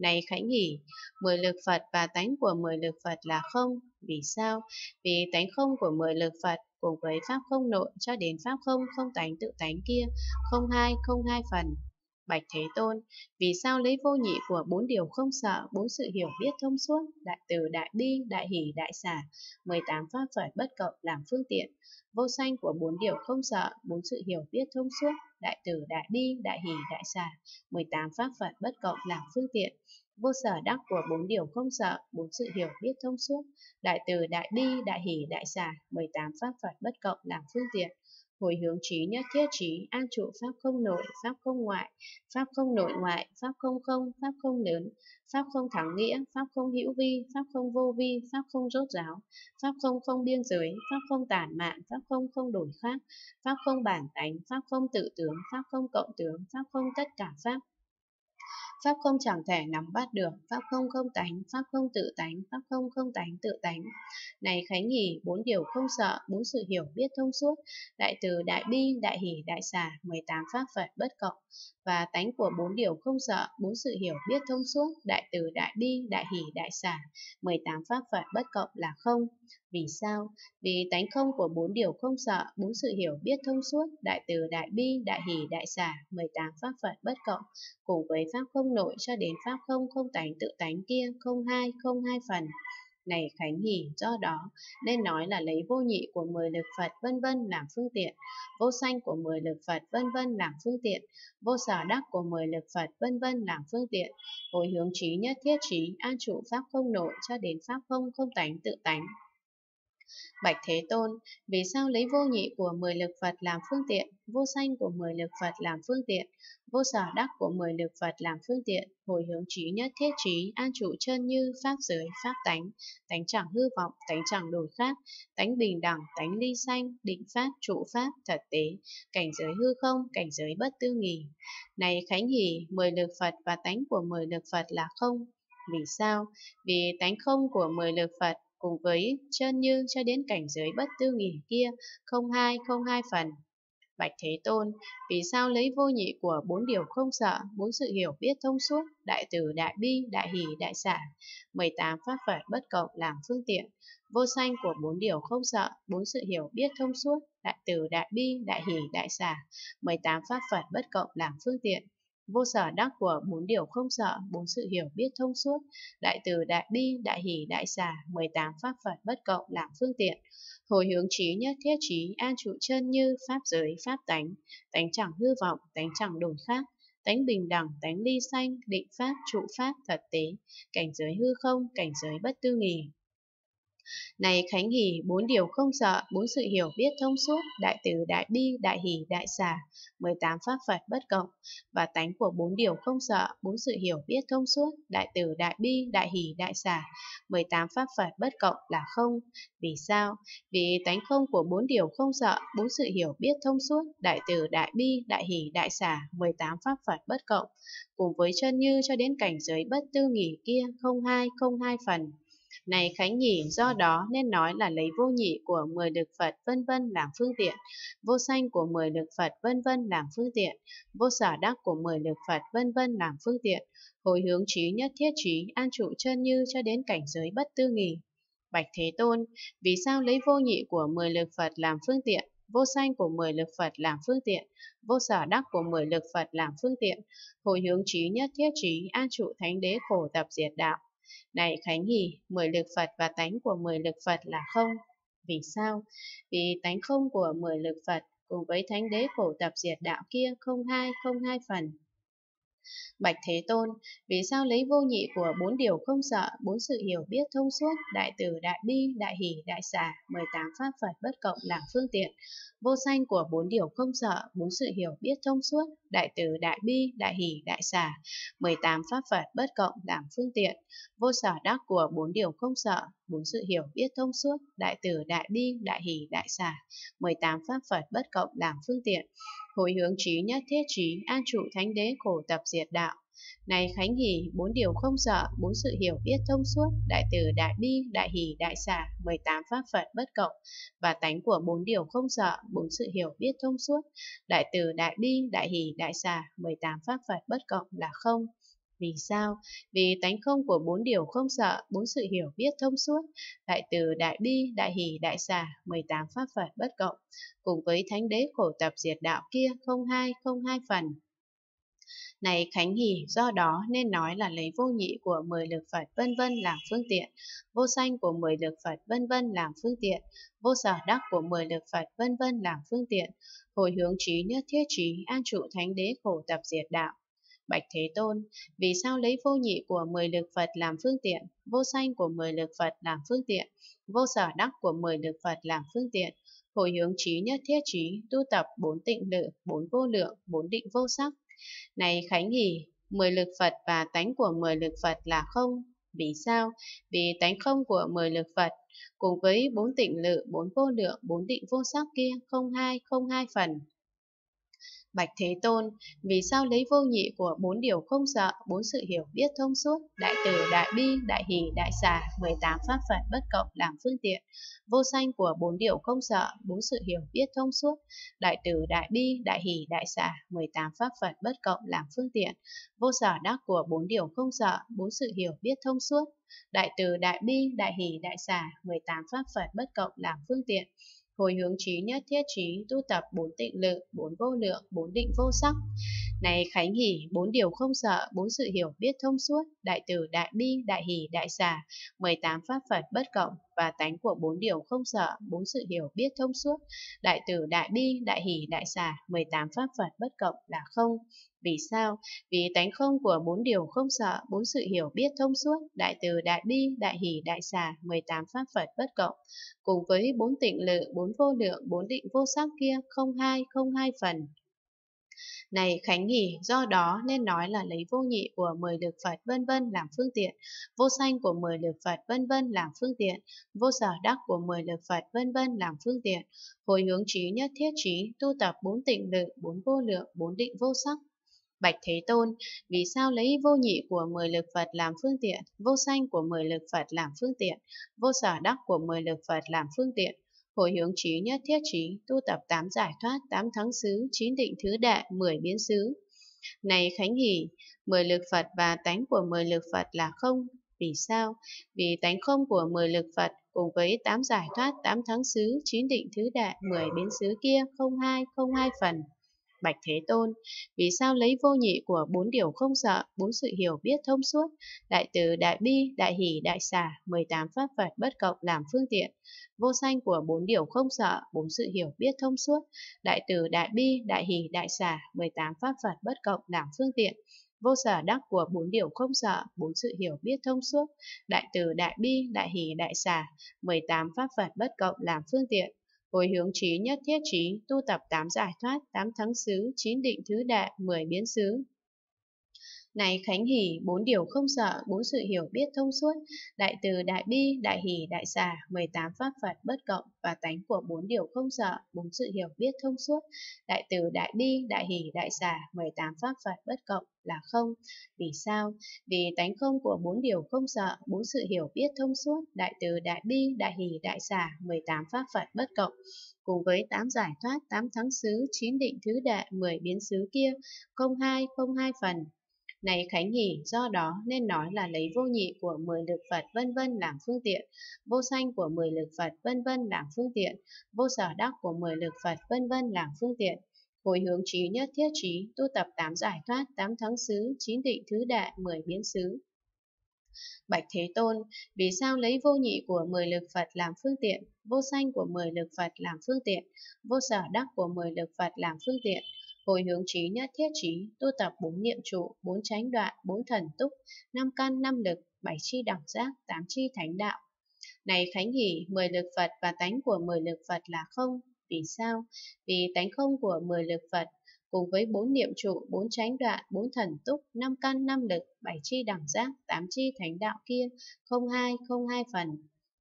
này Khánh Hỷ, mười lực Phật và tánh của mười lực Phật là không. Vì sao? Vì tánh không của mười lực Phật cùng với Pháp không nội cho đến Pháp không không tánh tự tánh kia, không hai, không hai phần. Bạch Thế Tôn, vì sao lấy vô nhị của bốn điều không sợ, bốn sự hiểu biết thông suốt, đại từ, đại bi, đại hỷ, đại xả, 18 pháp phải bất cộng làm phương tiện, vô sanh của bốn điều không sợ, bốn sự hiểu biết thông suốt, đại từ, đại bi, đại hỷ, đại xả, 18 pháp phải bất cộng làm phương tiện, vô sở đắc của bốn điều không sợ, bốn sự hiểu biết thông suốt, đại từ, đại bi, đại hỷ, đại xả, 18 pháp Phật bất cộng làm phương tiện, hồi hướng trí nhất thiết trí, an trụ pháp không nội, pháp không ngoại, pháp không nội ngoại, pháp không không, pháp không lớn, pháp không thắng nghĩa, pháp không hữu vi, pháp không vô vi, pháp không rốt ráo, pháp không không biên giới, pháp không tản mạn, pháp không không đổi khác, pháp không bản tánh, pháp không tự tướng, pháp không cộng tướng, pháp không tất cả pháp, Pháp không chẳng thể nắm bắt được, Pháp không không tánh, Pháp không tự tánh, Pháp không không tánh tự tánh. Này Khánh Hỷ, bốn điều không sợ, bốn sự hiểu biết thông suốt, đại từ, đại bi, đại hỷ, đại xả, 18 Pháp Phật bất cộng, và tánh của bốn điều không sợ, bốn sự hiểu biết thông suốt, đại từ, đại bi, đại hỷ, đại xả, 18 Pháp Phật bất cộng là không. Vì sao? Vì tánh không của bốn điều không sợ, bốn sự hiểu biết thông suốt, đại từ, đại bi, đại hỷ, đại xả, 18 pháp Phật bất cộng, cùng với pháp không nội cho đến pháp không không tánh tự tánh kia, không hai, không hai phần. Này Khánh Hỷ, do đó nên nói là lấy vô nhị của mười lực Phật vân vân làm phương tiện, vô sanh của mười lực Phật vân vân làm phương tiện, vô sở đắc của mười lực Phật vân vân làm phương tiện, hồi hướng trí nhất thiết trí, an trụ pháp không nội cho đến pháp không không tánh tự tánh. Bạch Thế Tôn, vì sao lấy vô nhị của mười lực Phật làm phương tiện, vô sanh của mười lực Phật làm phương tiện, vô sở đắc của mười lực Phật làm phương tiện, hồi hướng trí nhất thiết trí, an trụ chân như, pháp giới, pháp tánh, tánh chẳng hư vọng, tánh chẳng đổi khác, tánh bình đẳng, tánh ly sanh, định pháp, trụ pháp, thật tế, cảnh giới hư không, cảnh giới bất tư nghỉ. Này Khánh Hỷ, mười lực Phật và tánh của mười lực Phật là không. Vì sao? Vì tánh không của mười lực Phật cùng với chân như cho đến cảnh giới bất tư nghỉ kia, không hai, không hai phần. Bạch Thế Tôn, vì sao lấy vô nhị của bốn điều không sợ, bốn sự hiểu biết thông suốt, đại từ, đại bi, đại hỷ, đại xả, 18 pháp Phật bất cộng làm phương tiện, vô sanh của bốn điều không sợ, bốn sự hiểu biết thông suốt, đại từ, đại bi, đại hỷ, đại xả, 18 pháp Phật bất cộng làm phương tiện, vô sở đắc của bốn điều không sợ, bốn sự hiểu biết thông suốt, đại từ, đại bi, đại hỷ, đại xả, 18 pháp Phật bất cộng làm phương tiện, hồi hướng trí nhất thiết trí, an trụ chân như pháp giới, pháp tánh, tánh chẳng hư vọng, tánh chẳng đổi khác, tánh bình đẳng, tánh ly sanh, định pháp, trụ pháp, thật tế, cảnh giới hư không, cảnh giới bất tư nghì. Này Khánh Hỷ, bốn điều không sợ, bốn sự hiểu biết thông suốt, đại từ, đại bi, đại hỷ, đại xả, 18 pháp Phật bất cộng, và tánh của bốn điều không sợ, bốn sự hiểu biết thông suốt, đại từ, đại bi, đại hỷ, đại xả, 18 pháp Phật bất cộng là không. Vì sao? Vì tánh không của bốn điều không sợ, bốn sự hiểu biết thông suốt, đại từ, đại bi, đại hỷ, đại xả, 18 pháp Phật bất cộng, cùng với chân như cho đến cảnh giới bất tư nghỉ kia, không hai, không hai phần. Này Khánh Nhỉ, do đó nên nói là lấy vô nhị của mười lực Phật vân vân làm phương tiện, vô sanh của mười lực Phật vân vân làm phương tiện, vô sở đắc của mười lực Phật vân vân làm phương tiện, hồi hướng trí nhất thiết trí, an trụ chân như cho đến cảnh giới bất tư nghỉ. Bạch Thế Tôn, vì sao lấy vô nhị của mười lực Phật làm phương tiện, vô sanh của mười lực Phật làm phương tiện, vô sở đắc của mười lực Phật làm phương tiện, hồi hướng trí nhất thiết trí, an trụ thánh đế khổ tập diệt đạo. Này Khánh Hỷ, mười lực Phật và tánh của mười lực Phật là không. Vì sao? Vì tánh không của mười lực Phật cùng với thánh đế khổ tập diệt đạo kia không hai, không hai phần. Bạch Thế Tôn, vì sao lấy vô nhị của bốn điều không sợ, bốn sự hiểu biết thông suốt, đại từ, đại bi, đại hỷ, đại xả, 18 pháp Phật bất cộng làm phương tiện, vô sanh của bốn điều không sợ, bốn sự hiểu biết thông suốt, đại từ, đại bi, đại hỷ, đại xả, 18 pháp Phật bất cộng làm phương tiện, vô sở đắc của bốn điều không sợ, bốn sự hiểu biết thông suốt, đại từ, đại bi, đại hỷ, đại xả, 18 pháp Phật bất cộng làm phương tiện, hồi hướng trí nhất thiết trí, an trụ thánh đế khổ tập diệt đạo. Này Khánh Hỷ, bốn điều không sợ, bốn sự hiểu biết thông suốt, đại từ, đại bi, đại hỷ, đại xả, 18 pháp Phật bất cộng, và tánh của bốn điều không sợ, bốn sự hiểu biết thông suốt, đại từ, đại bi, đại hỷ, đại xả, 18 pháp Phật bất cộng là không. Vì sao? Vì tánh không của bốn điều không sợ, bốn sự hiểu biết thông suốt, đại từ, đại bi, đại hỷ, đại xả, 18 pháp Phật bất cộng, cùng với thánh đế khổ tập diệt đạo kia không hai, không hai phần. Này Khánh Hỷ, do đó nên nói là lấy vô nhị của mười lực Phật vân vân làm phương tiện, vô sanh của mười lực Phật vân vân làm phương tiện, vô sở đắc của mười lực Phật vân vân làm phương tiện, hồi hướng trí nhất thiết trí, an trụ thánh đế khổ tập diệt đạo. Bạch Thế Tôn, vì sao lấy vô nhị của mười lực Phật làm phương tiện, vô sanh của mười lực Phật làm phương tiện, vô sở đắc của mười lực Phật làm phương tiện, hồi hướng trí nhất thiết trí, tu tập bốn tịnh lự, bốn vô lượng, bốn định vô sắc. Này Khánh Hỷ, mười lực Phật và tánh của mười lực Phật là không. Vì sao? Vì tánh không của mười lực Phật cùng với bốn tịnh lự, bốn vô lượng, bốn định vô sắc kia không hai, không hai phần. Bạch Thế Tôn, vì sao lấy vô nhị của bốn điều không sợ, bốn sự hiểu biết thông suốt, đại từ, đại bi, đại hỷ, đại xả, 18 pháp Phật bất cộng làm phương tiện, vô sanh của bốn điều không sợ, bốn sự hiểu biết thông suốt, đại từ, đại bi, đại hỷ, đại xả, 18 pháp Phật bất cộng làm phương tiện, vô sở đắc của bốn điều không sợ, bốn sự hiểu biết thông suốt, đại từ, đại bi, đại hỷ, đại xả, 18 pháp Phật bất cộng làm phương tiện, hồi hướng trí nhất, thiết trí, tu tập bốn tịnh lự bốn vô lượng, bốn định vô sắc này khánh hỷ bốn điều không sợ bốn sự hiểu biết thông suốt đại từ đại bi đại hỷ đại xả 18 pháp phật bất cộng và tánh của bốn điều không sợ bốn sự hiểu biết thông suốt đại từ đại bi đại hỷ đại xả 18 pháp phật bất cộng là không vì sao? Vì tánh không của bốn điều không sợ, bốn sự hiểu biết thông suốt, đại từ, đại bi, đại hỷ, đại xả, 18 pháp Phật bất cộng, cùng với bốn tịnh lự, bốn vô lượng, bốn định vô sắc kia, không hai, không hai phần. Này Khánh nghỉ, do đó nên nói là lấy vô nhị của mười lực Phật vân vân làm phương tiện, vô sanh của mười lực Phật vân vân làm phương tiện, vô sở đắc của mười lực Phật vân vân làm phương tiện, hồi hướng trí nhất thiết trí, tu tập bốn tịnh lự, bốn vô lượng, bốn định vô sắc, Bạch Thế Tôn, vì sao lấy vô nhị của mười lực Phật làm phương tiện, vô sanh của mười lực Phật làm phương tiện, vô sở đắc của mười lực Phật làm phương tiện, hồi hướng trí nhất thiết trí, tu tập tám giải thoát, tám thắng xứ, chín định thứ đệ, mười biến xứ. Này Khánh Hỷ, mười lực Phật và tánh của mười lực Phật là không. Vì sao? Vì tánh không của mười lực Phật cùng với tám giải thoát, tám thắng xứ, chín định thứ đệ, mười biến xứ kia không hai, không hai phần. Bạch Thế Tôn, vì sao lấy vô nhị của bốn điều không sợ, bốn sự hiểu biết thông suốt, đại từ, đại bi, đại hỷ, đại xả, 18 pháp Phật bất cộng làm phương tiện, vô sanh của bốn điều không sợ, bốn sự hiểu biết thông suốt, đại từ, đại bi, đại hỷ, đại xả, 18 pháp Phật bất cộng làm phương tiện, vô sở đắc của bốn điều không sợ, bốn sự hiểu biết thông suốt, đại từ, đại bi, đại hỷ, đại xả, 18 pháp Phật bất cộng làm phương tiện, Hồi hướng trí nhất thiết trí, tu tập tám giải thoát, tám thắng xứ, chín định thứ đệ, mười biến xứ. Này Khánh Hỷ, bốn điều không sợ, bốn sự hiểu biết thông suốt, đại từ, đại bi, đại hỷ, đại xả, 18 pháp Phật bất cộng và tánh của bốn điều không sợ, bốn sự hiểu biết thông suốt, đại từ, đại bi, đại hỷ, đại xả, 18 pháp Phật bất cộng là không. Vì sao? Vì tánh không của bốn điều không sợ, bốn sự hiểu biết thông suốt, đại từ, đại bi, đại hỷ, đại xả, 18 pháp Phật bất cộng. Cùng với tám giải thoát, tám thắng xứ, chín định thứ đệ, 10 biến xứ kia, không hai, không hai phần, này Khánh Hỷ, do đó nên nói là lấy vô nhị của mười lực Phật vân vân làm phương tiện, vô sanh của mười lực Phật vân vân làm phương tiện, vô sở đắc của mười lực Phật vân vân làm phương tiện. Hồi hướng trí nhất thiết trí, tu tập tám giải thoát, tám thắng xứ, chín định thứ đệ, mười biến xứ. Bạch Thế Tôn, vì sao lấy vô nhị của mười lực Phật làm phương tiện, vô sanh của mười lực Phật làm phương tiện, vô sở đắc của mười lực Phật làm phương tiện, hồi hướng trí nhất thiết trí, tu tập bốn niệm trụ, bốn chánh đoạn, bốn thần túc, năm căn, năm lực, bảy chi đẳng giác, tám chi thánh đạo. Này Khánh Hỷ, mười lực Phật và tánh của mười lực Phật là không. Vì sao? Vì tánh không của mười lực Phật cùng với bốn niệm trụ, bốn chánh đoạn, bốn thần túc, năm căn, năm lực, bảy chi đẳng giác, tám chi thánh đạo kia, không hai, không hai phần,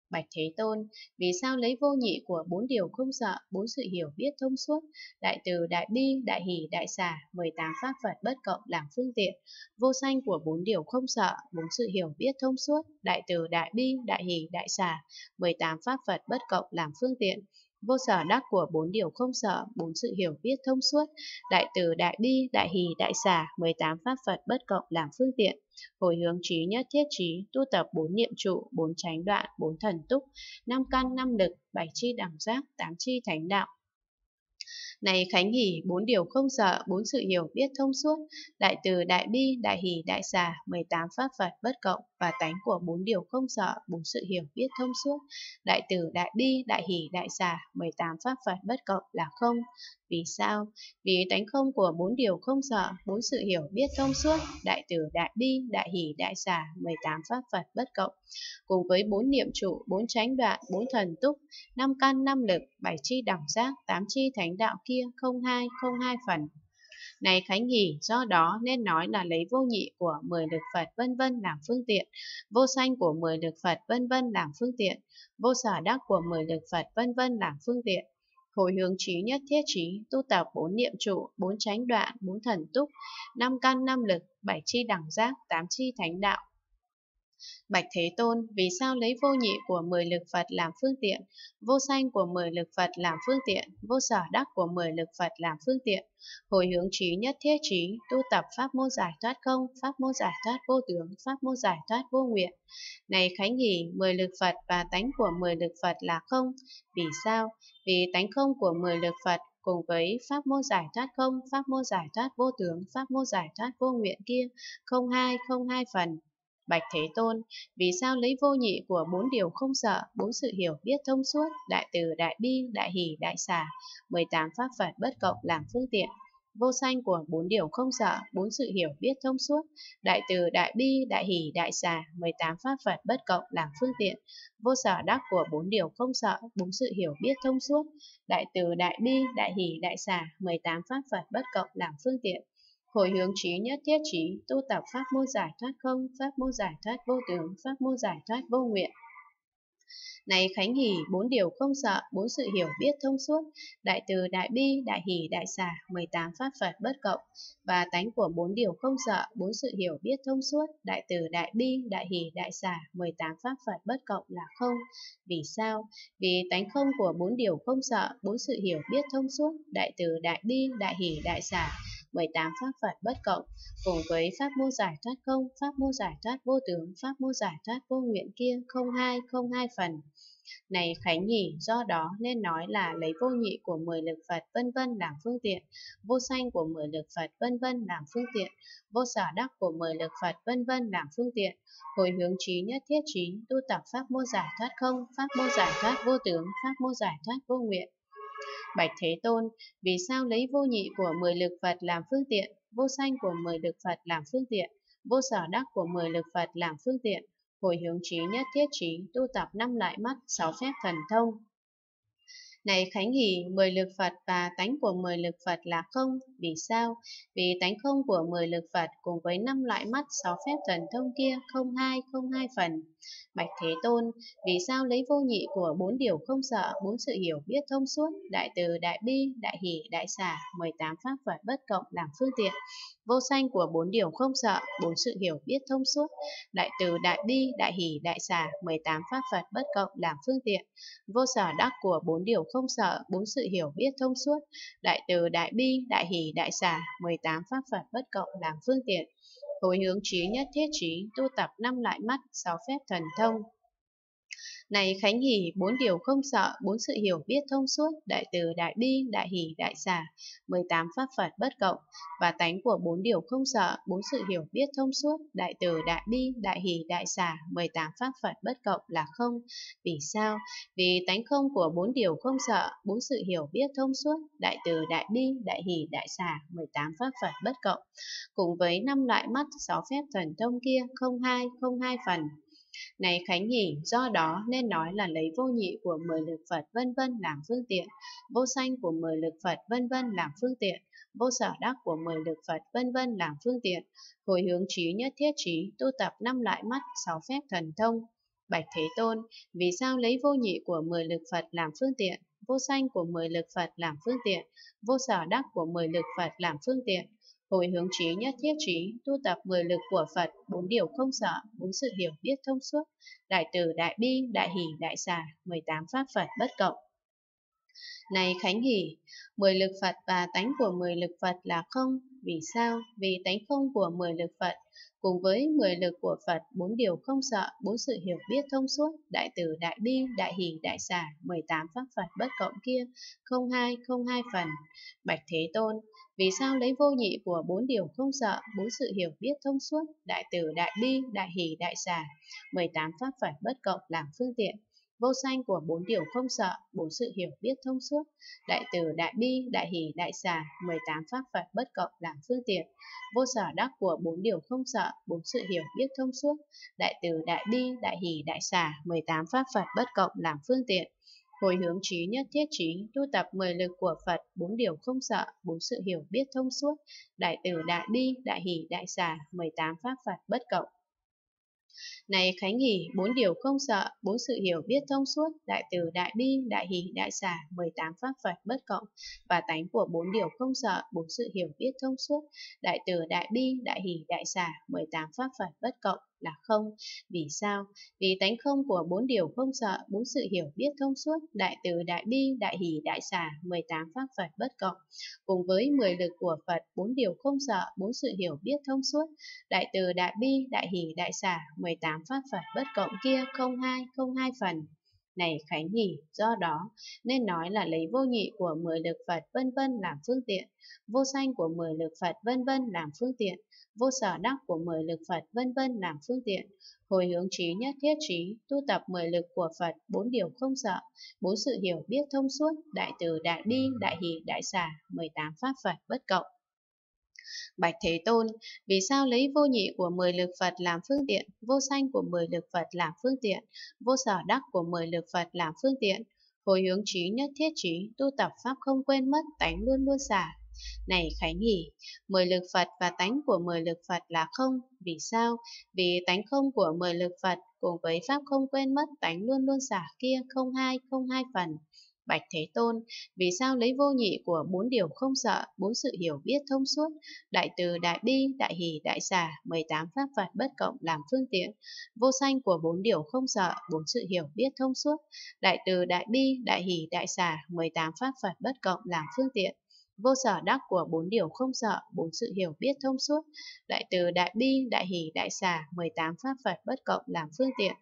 Bạch Thế Tôn, vì sao lấy vô nhị của bốn điều không sợ, bốn sự hiểu biết thông suốt, đại từ, đại bi, đại hỷ, đại xả, 18 pháp Phật bất cộng làm phương tiện, vô sanh của bốn điều không sợ, bốn sự hiểu biết thông suốt, đại từ, đại bi, đại hỷ, đại xả, 18 pháp Phật bất cộng làm phương tiện, vô sở đắc của bốn điều không sợ, bốn sự hiểu biết thông suốt, đại từ, đại bi, đại hỷ, đại xả, 18 pháp Phật bất cộng làm phương tiện, hồi hướng trí nhất thiết trí, tu tập bốn niệm trụ, bốn chánh đoạn, bốn thần túc, năm căn, năm lực, bảy chi đẳng giác, tám chi thánh đạo, này Khánh Hỷ, bốn điều không sợ, bốn sự hiểu biết thông suốt, đại từ, đại bi, đại hỷ, đại xà, 18 pháp Phật bất cộng và tánh của bốn điều không sợ, bốn sự hiểu biết thông suốt, đại từ, đại bi, đại hỷ, đại xà, 18 pháp Phật bất cộng là không. Vì sao? Vì tánh không của bốn điều không sợ, bốn sự hiểu biết thông suốt, đại từ, đại bi, đại hỷ, đại xà, 18 pháp Phật bất cộng, cùng với bốn niệm trụ, bốn chánh đoạn, bốn thần túc, năm căn, năm lực, bảy chi đẳng giác, tám chi thánh đạo kia, không hai, không hai phần. Này Khánh Hỷ, do đó nên nói là lấy vô nhị của mười lực Phật vân vân làm phương tiện, vô sanh của mười lực Phật vân vân làm phương tiện, vô sở đắc của mười lực Phật vân vân làm phương tiện, hồi hướng trí nhất thiết trí, tu tập bốn niệm trụ, bốn chánh đoạn, bốn thần túc, năm căn năm lực, bảy chi đẳng giác, tám chi thánh đạo, Bạch Thế Tôn, vì sao lấy vô nhị của mười lực Phật làm phương tiện, vô sanh của mười lực Phật làm phương tiện, vô sở đắc của mười lực Phật làm phương tiện, hồi hướng trí nhất thiết trí, tu tập pháp môn giải thoát không, pháp môn giải thoát vô tướng, pháp môn giải thoát vô nguyện. Này Khánh Hỷ, mười lực Phật và tánh của mười lực Phật là không. Vì sao? Vì tánh không của mười lực Phật cùng với pháp môn giải thoát không, pháp môn giải thoát vô tướng, pháp môn giải thoát vô nguyện kia, không hai, không hai phần, Bạch Thế Tôn, vì sao lấy vô nhị của bốn điều không sợ, bốn sự hiểu biết thông suốt, đại từ, đại bi, đại hỷ, đại xả, 18 pháp Phật bất cộng làm phương tiện, vô sanh của bốn điều không sợ, bốn sự hiểu biết thông suốt, đại từ, đại bi, đại hỷ, đại xả, 18 pháp Phật bất cộng làm phương tiện, vô sở đắc của bốn điều không sợ, bốn sự hiểu biết thông suốt, đại từ, đại bi, đại hỷ, đại xả, 18 pháp Phật bất cộng làm phương tiện, Hồi hướng trí nhất thiết trí, tu tập pháp môn giải thoát không, pháp môn giải thoát vô tướng, pháp môn giải thoát vô nguyện. Này Khánh Hỷ, bốn điều không sợ, bốn sự hiểu biết thông suốt, đại từ, đại bi, đại hỷ, đại xả, 18 pháp Phật bất cộng, và tánh của bốn điều không sợ, bốn sự hiểu biết thông suốt, đại từ, đại bi, đại hỷ, đại xả, 18 pháp Phật bất cộng là không. Vì sao? Vì tánh không của bốn điều không sợ, bốn sự hiểu biết thông suốt, đại từ, đại bi, đại hỷ, đại xả, 18 pháp Phật bất cộng, cùng với pháp môn giải thoát không, pháp môn giải thoát vô tướng, pháp môn giải thoát vô nguyện kia, không hai, không hai phần. Này Khánh Nhỉ, do đó nên nói là lấy vô nhị của mười lực Phật vân vân làm phương tiện, vô sanh của mười lực Phật vân vân làm phương tiện, vô sở đắc của mười lực Phật vân vân làm phương tiện, hồi hướng trí nhất thiết trí, tu tập pháp môn giải thoát không, pháp môn giải thoát vô tướng, pháp môn giải thoát vô nguyện. Bạch Thế Tôn, vì sao lấy vô nhị của mười lực Phật làm phương tiện, vô sanh của mười lực Phật làm phương tiện, vô sở đắc của mười lực Phật làm phương tiện, hồi hướng trí nhất thiết trí, tu tập năm lại mắt, sáu phép thần thông. Này Khánh Hỷ, mười lực Phật và tánh của mười lực Phật là không. Vì sao? Vì tánh không của mười lực Phật cùng với năm loại mắt sáu phép thần thông kia không hai, không hai phần. Bạch Thế Tôn, vì sao lấy vô nhị của bốn điều không sợ, bốn sự hiểu biết thông suốt, đại từ, đại bi, đại hỷ, đại xả, 18 pháp Phật bất cộng làm phương tiện, vô sanh của bốn điều không sợ, bốn sự hiểu biết thông suốt, đại từ, đại bi, đại hỷ, đại xả, 18 pháp Phật bất cộng làm phương tiện, vô sở đắc của bốn điều không sợ, bốn sự hiểu biết thông suốt, đại từ, đại bi, đại hỷ, đại xả, 18 pháp Phật bất cộng làm phương tiện, hồi hướng trí nhất thiết trí, tu tập năm lại mắt, sáu phép thần thông. Này Khánh Hỷ, bốn điều không sợ, bốn sự hiểu biết thông suốt, đại từ, đại bi, đại hỷ, đại xả, 18 pháp Phật bất cộng, và tánh của bốn điều không sợ, bốn sự hiểu biết thông suốt, đại từ, đại bi, đại hỷ, đại xả, 18 pháp Phật bất cộng là không. Vì sao? Vì tánh không của bốn điều không sợ, bốn sự hiểu biết thông suốt, đại từ, đại bi, đại hỷ, đại xả, 18 pháp Phật bất cộng, cùng với năm loại mắt, sáu phép thần thông kia, không hai, không hai phần. Này Khánh Nhỉ, do đó nên nói là lấy vô nhị của mười lực Phật vân vân làm phương tiện, vô sanh của mười lực Phật vân vân làm phương tiện, vô sở đắc của mười lực Phật vân vân làm phương tiện, hồi hướng trí nhất thiết trí, tu tập năm loại mắt, sáu phép thần thông. Bạch Thế Tôn, vì sao lấy vô nhị của mười lực Phật làm phương tiện, vô sanh của mười lực Phật làm phương tiện, vô sở đắc của mười lực Phật làm phương tiện, hồi hướng trí nhất thiết trí, tu tập 10 lực của Phật, bốn điều không sợ, bốn sự hiểu biết thông suốt, đại từ, đại bi, đại hỷ, đại xả, 18 pháp Phật bất cộng. Này Khánh Hỷ, 10 lực Phật và tánh của 10 lực Phật là không, vì sao? Vì tánh không của 10 lực Phật cùng với 10 lực của Phật, bốn điều không sợ, bốn sự hiểu biết thông suốt, đại từ, đại bi, đại hỷ, đại xả, 18 pháp Phật bất cộng kia, không hai, không hai phần. Bạch Thế Tôn, vì sao lấy vô nhị của bốn điều không sợ, bốn sự hiểu biết thông suốt, đại từ, đại bi, đại hỷ, đại xả, 18 pháp Phật bất cộng làm phương tiện, vô sanh của bốn điều không sợ, bốn sự hiểu biết thông suốt, đại từ, đại bi, đại hỷ, đại xả, 18 pháp Phật bất cộng làm phương tiện, vô sở đắc của bốn điều không sợ, bốn sự hiểu biết thông suốt, đại từ, đại bi, đại hỷ, đại xả, 18 pháp Phật bất cộng làm phương tiện, Hồi hướng trí nhất thiết trí, tu tập 10 lực của Phật, bốn điều không sợ, bốn sự hiểu biết thông suốt, đại từ đại bi, đại hỷ, đại xả, 18 pháp Phật bất cộng. Này Khánh Hỷ, bốn điều không sợ, bốn sự hiểu biết thông suốt, đại từ, đại bi, đại hỷ, đại xả, 18 pháp Phật bất cộng, và tánh của bốn điều không sợ, bốn sự hiểu biết thông suốt, đại từ, đại bi, đại hỷ, đại xả, 18 pháp Phật bất cộng là không. Vì sao? Vì tánh không của bốn điều không sợ, bốn sự hiểu biết thông suốt, đại từ, đại bi, đại hỷ, đại xả, 18 pháp Phật bất cộng, cùng với 10 lực của Phật, bốn điều không sợ, bốn sự hiểu biết thông suốt, đại từ, đại bi, đại hỷ, đại xả, 18 pháp Phật bất cộng kia không hai, không hai phần. Này Khánh nhỉ, do đó nên nói là lấy vô nhị của 10 lực Phật vân vân làm phương tiện, vô sanh của 10 lực Phật vân vân làm phương tiện, vô sở đắc của 10 lực Phật vân vân làm phương tiện, hồi hướng trí nhất thiết trí, tu tập 10 lực của Phật, bốn điều không sợ, bốn sự hiểu biết thông suốt, đại từ, đại bi, đại hỷ, đại xả, 18 pháp Phật bất cộng. Bạch Thế Tôn, vì sao lấy vô nhị của 10 lực Phật làm phương tiện, vô sanh của 10 lực Phật làm phương tiện, vô sở đắc của 10 lực Phật làm phương tiện, hồi hướng trí nhất thiết trí, tu tập pháp không quên mất, tánh luôn luôn xả, này Khánh Hỷ, mười lực Phật và tánh của mười lực Phật là không. Vì sao? Vì tánh không của mười lực Phật cùng với Pháp không quên mất tánh luôn luôn xả kia không hai, không hai phần. Bạch Thế Tôn, vì sao lấy vô nhị của bốn điều không sợ, bốn sự hiểu biết thông suốt, đại từ, đại bi, đại hỷ, đại xả, 18 pháp Phật bất cộng làm phương tiện, vô sanh của bốn điều không sợ, bốn sự hiểu biết thông suốt, đại từ, đại bi, đại hỷ, đại xả, 18 pháp Phật bất cộng làm phương tiện, vô sở đắc của bốn điều không sợ, bốn sự hiểu biết thông suốt, đại từ đại bi, đại hỷ, đại xả, 18 pháp Phật bất cộng làm phương tiện,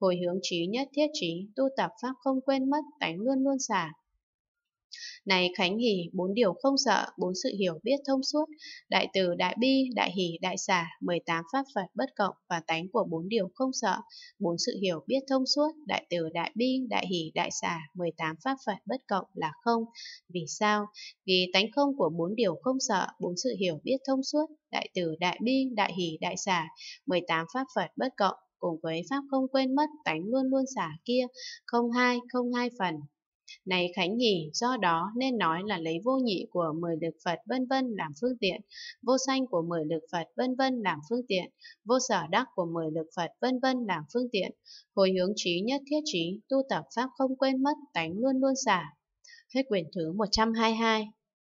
hồi hướng trí nhất thiết trí, tu tập pháp không quên mất, tánh luôn luôn xả, này Khánh Hỷ, bốn điều không sợ, bốn sự hiểu biết thông suốt, đại từ, đại bi, đại hỷ, đại xả, 18 pháp Phật bất cộng và tánh của bốn điều không sợ, bốn sự hiểu biết thông suốt, đại từ, đại bi, đại hỷ, đại xả, 18 pháp Phật bất cộng là không. Vì sao? Vì tánh không của bốn điều không sợ, bốn sự hiểu biết thông suốt, đại từ, đại bi, đại hỷ, đại xả, 18 pháp Phật bất cộng cùng với pháp không quên mất tánh luôn luôn xả kia, không hai, không hai phần, này Khánh Nhỉ, do đó nên nói là lấy vô nhị của mười lực Phật vân vân làm phương tiện, vô sanh của mười lực Phật vân vân làm phương tiện, vô sở đắc của mười lực Phật vân vân làm phương tiện, hồi hướng trí nhất thiết trí, tu tập pháp không quên mất, tánh luôn luôn xả. Hết quyển thứ 122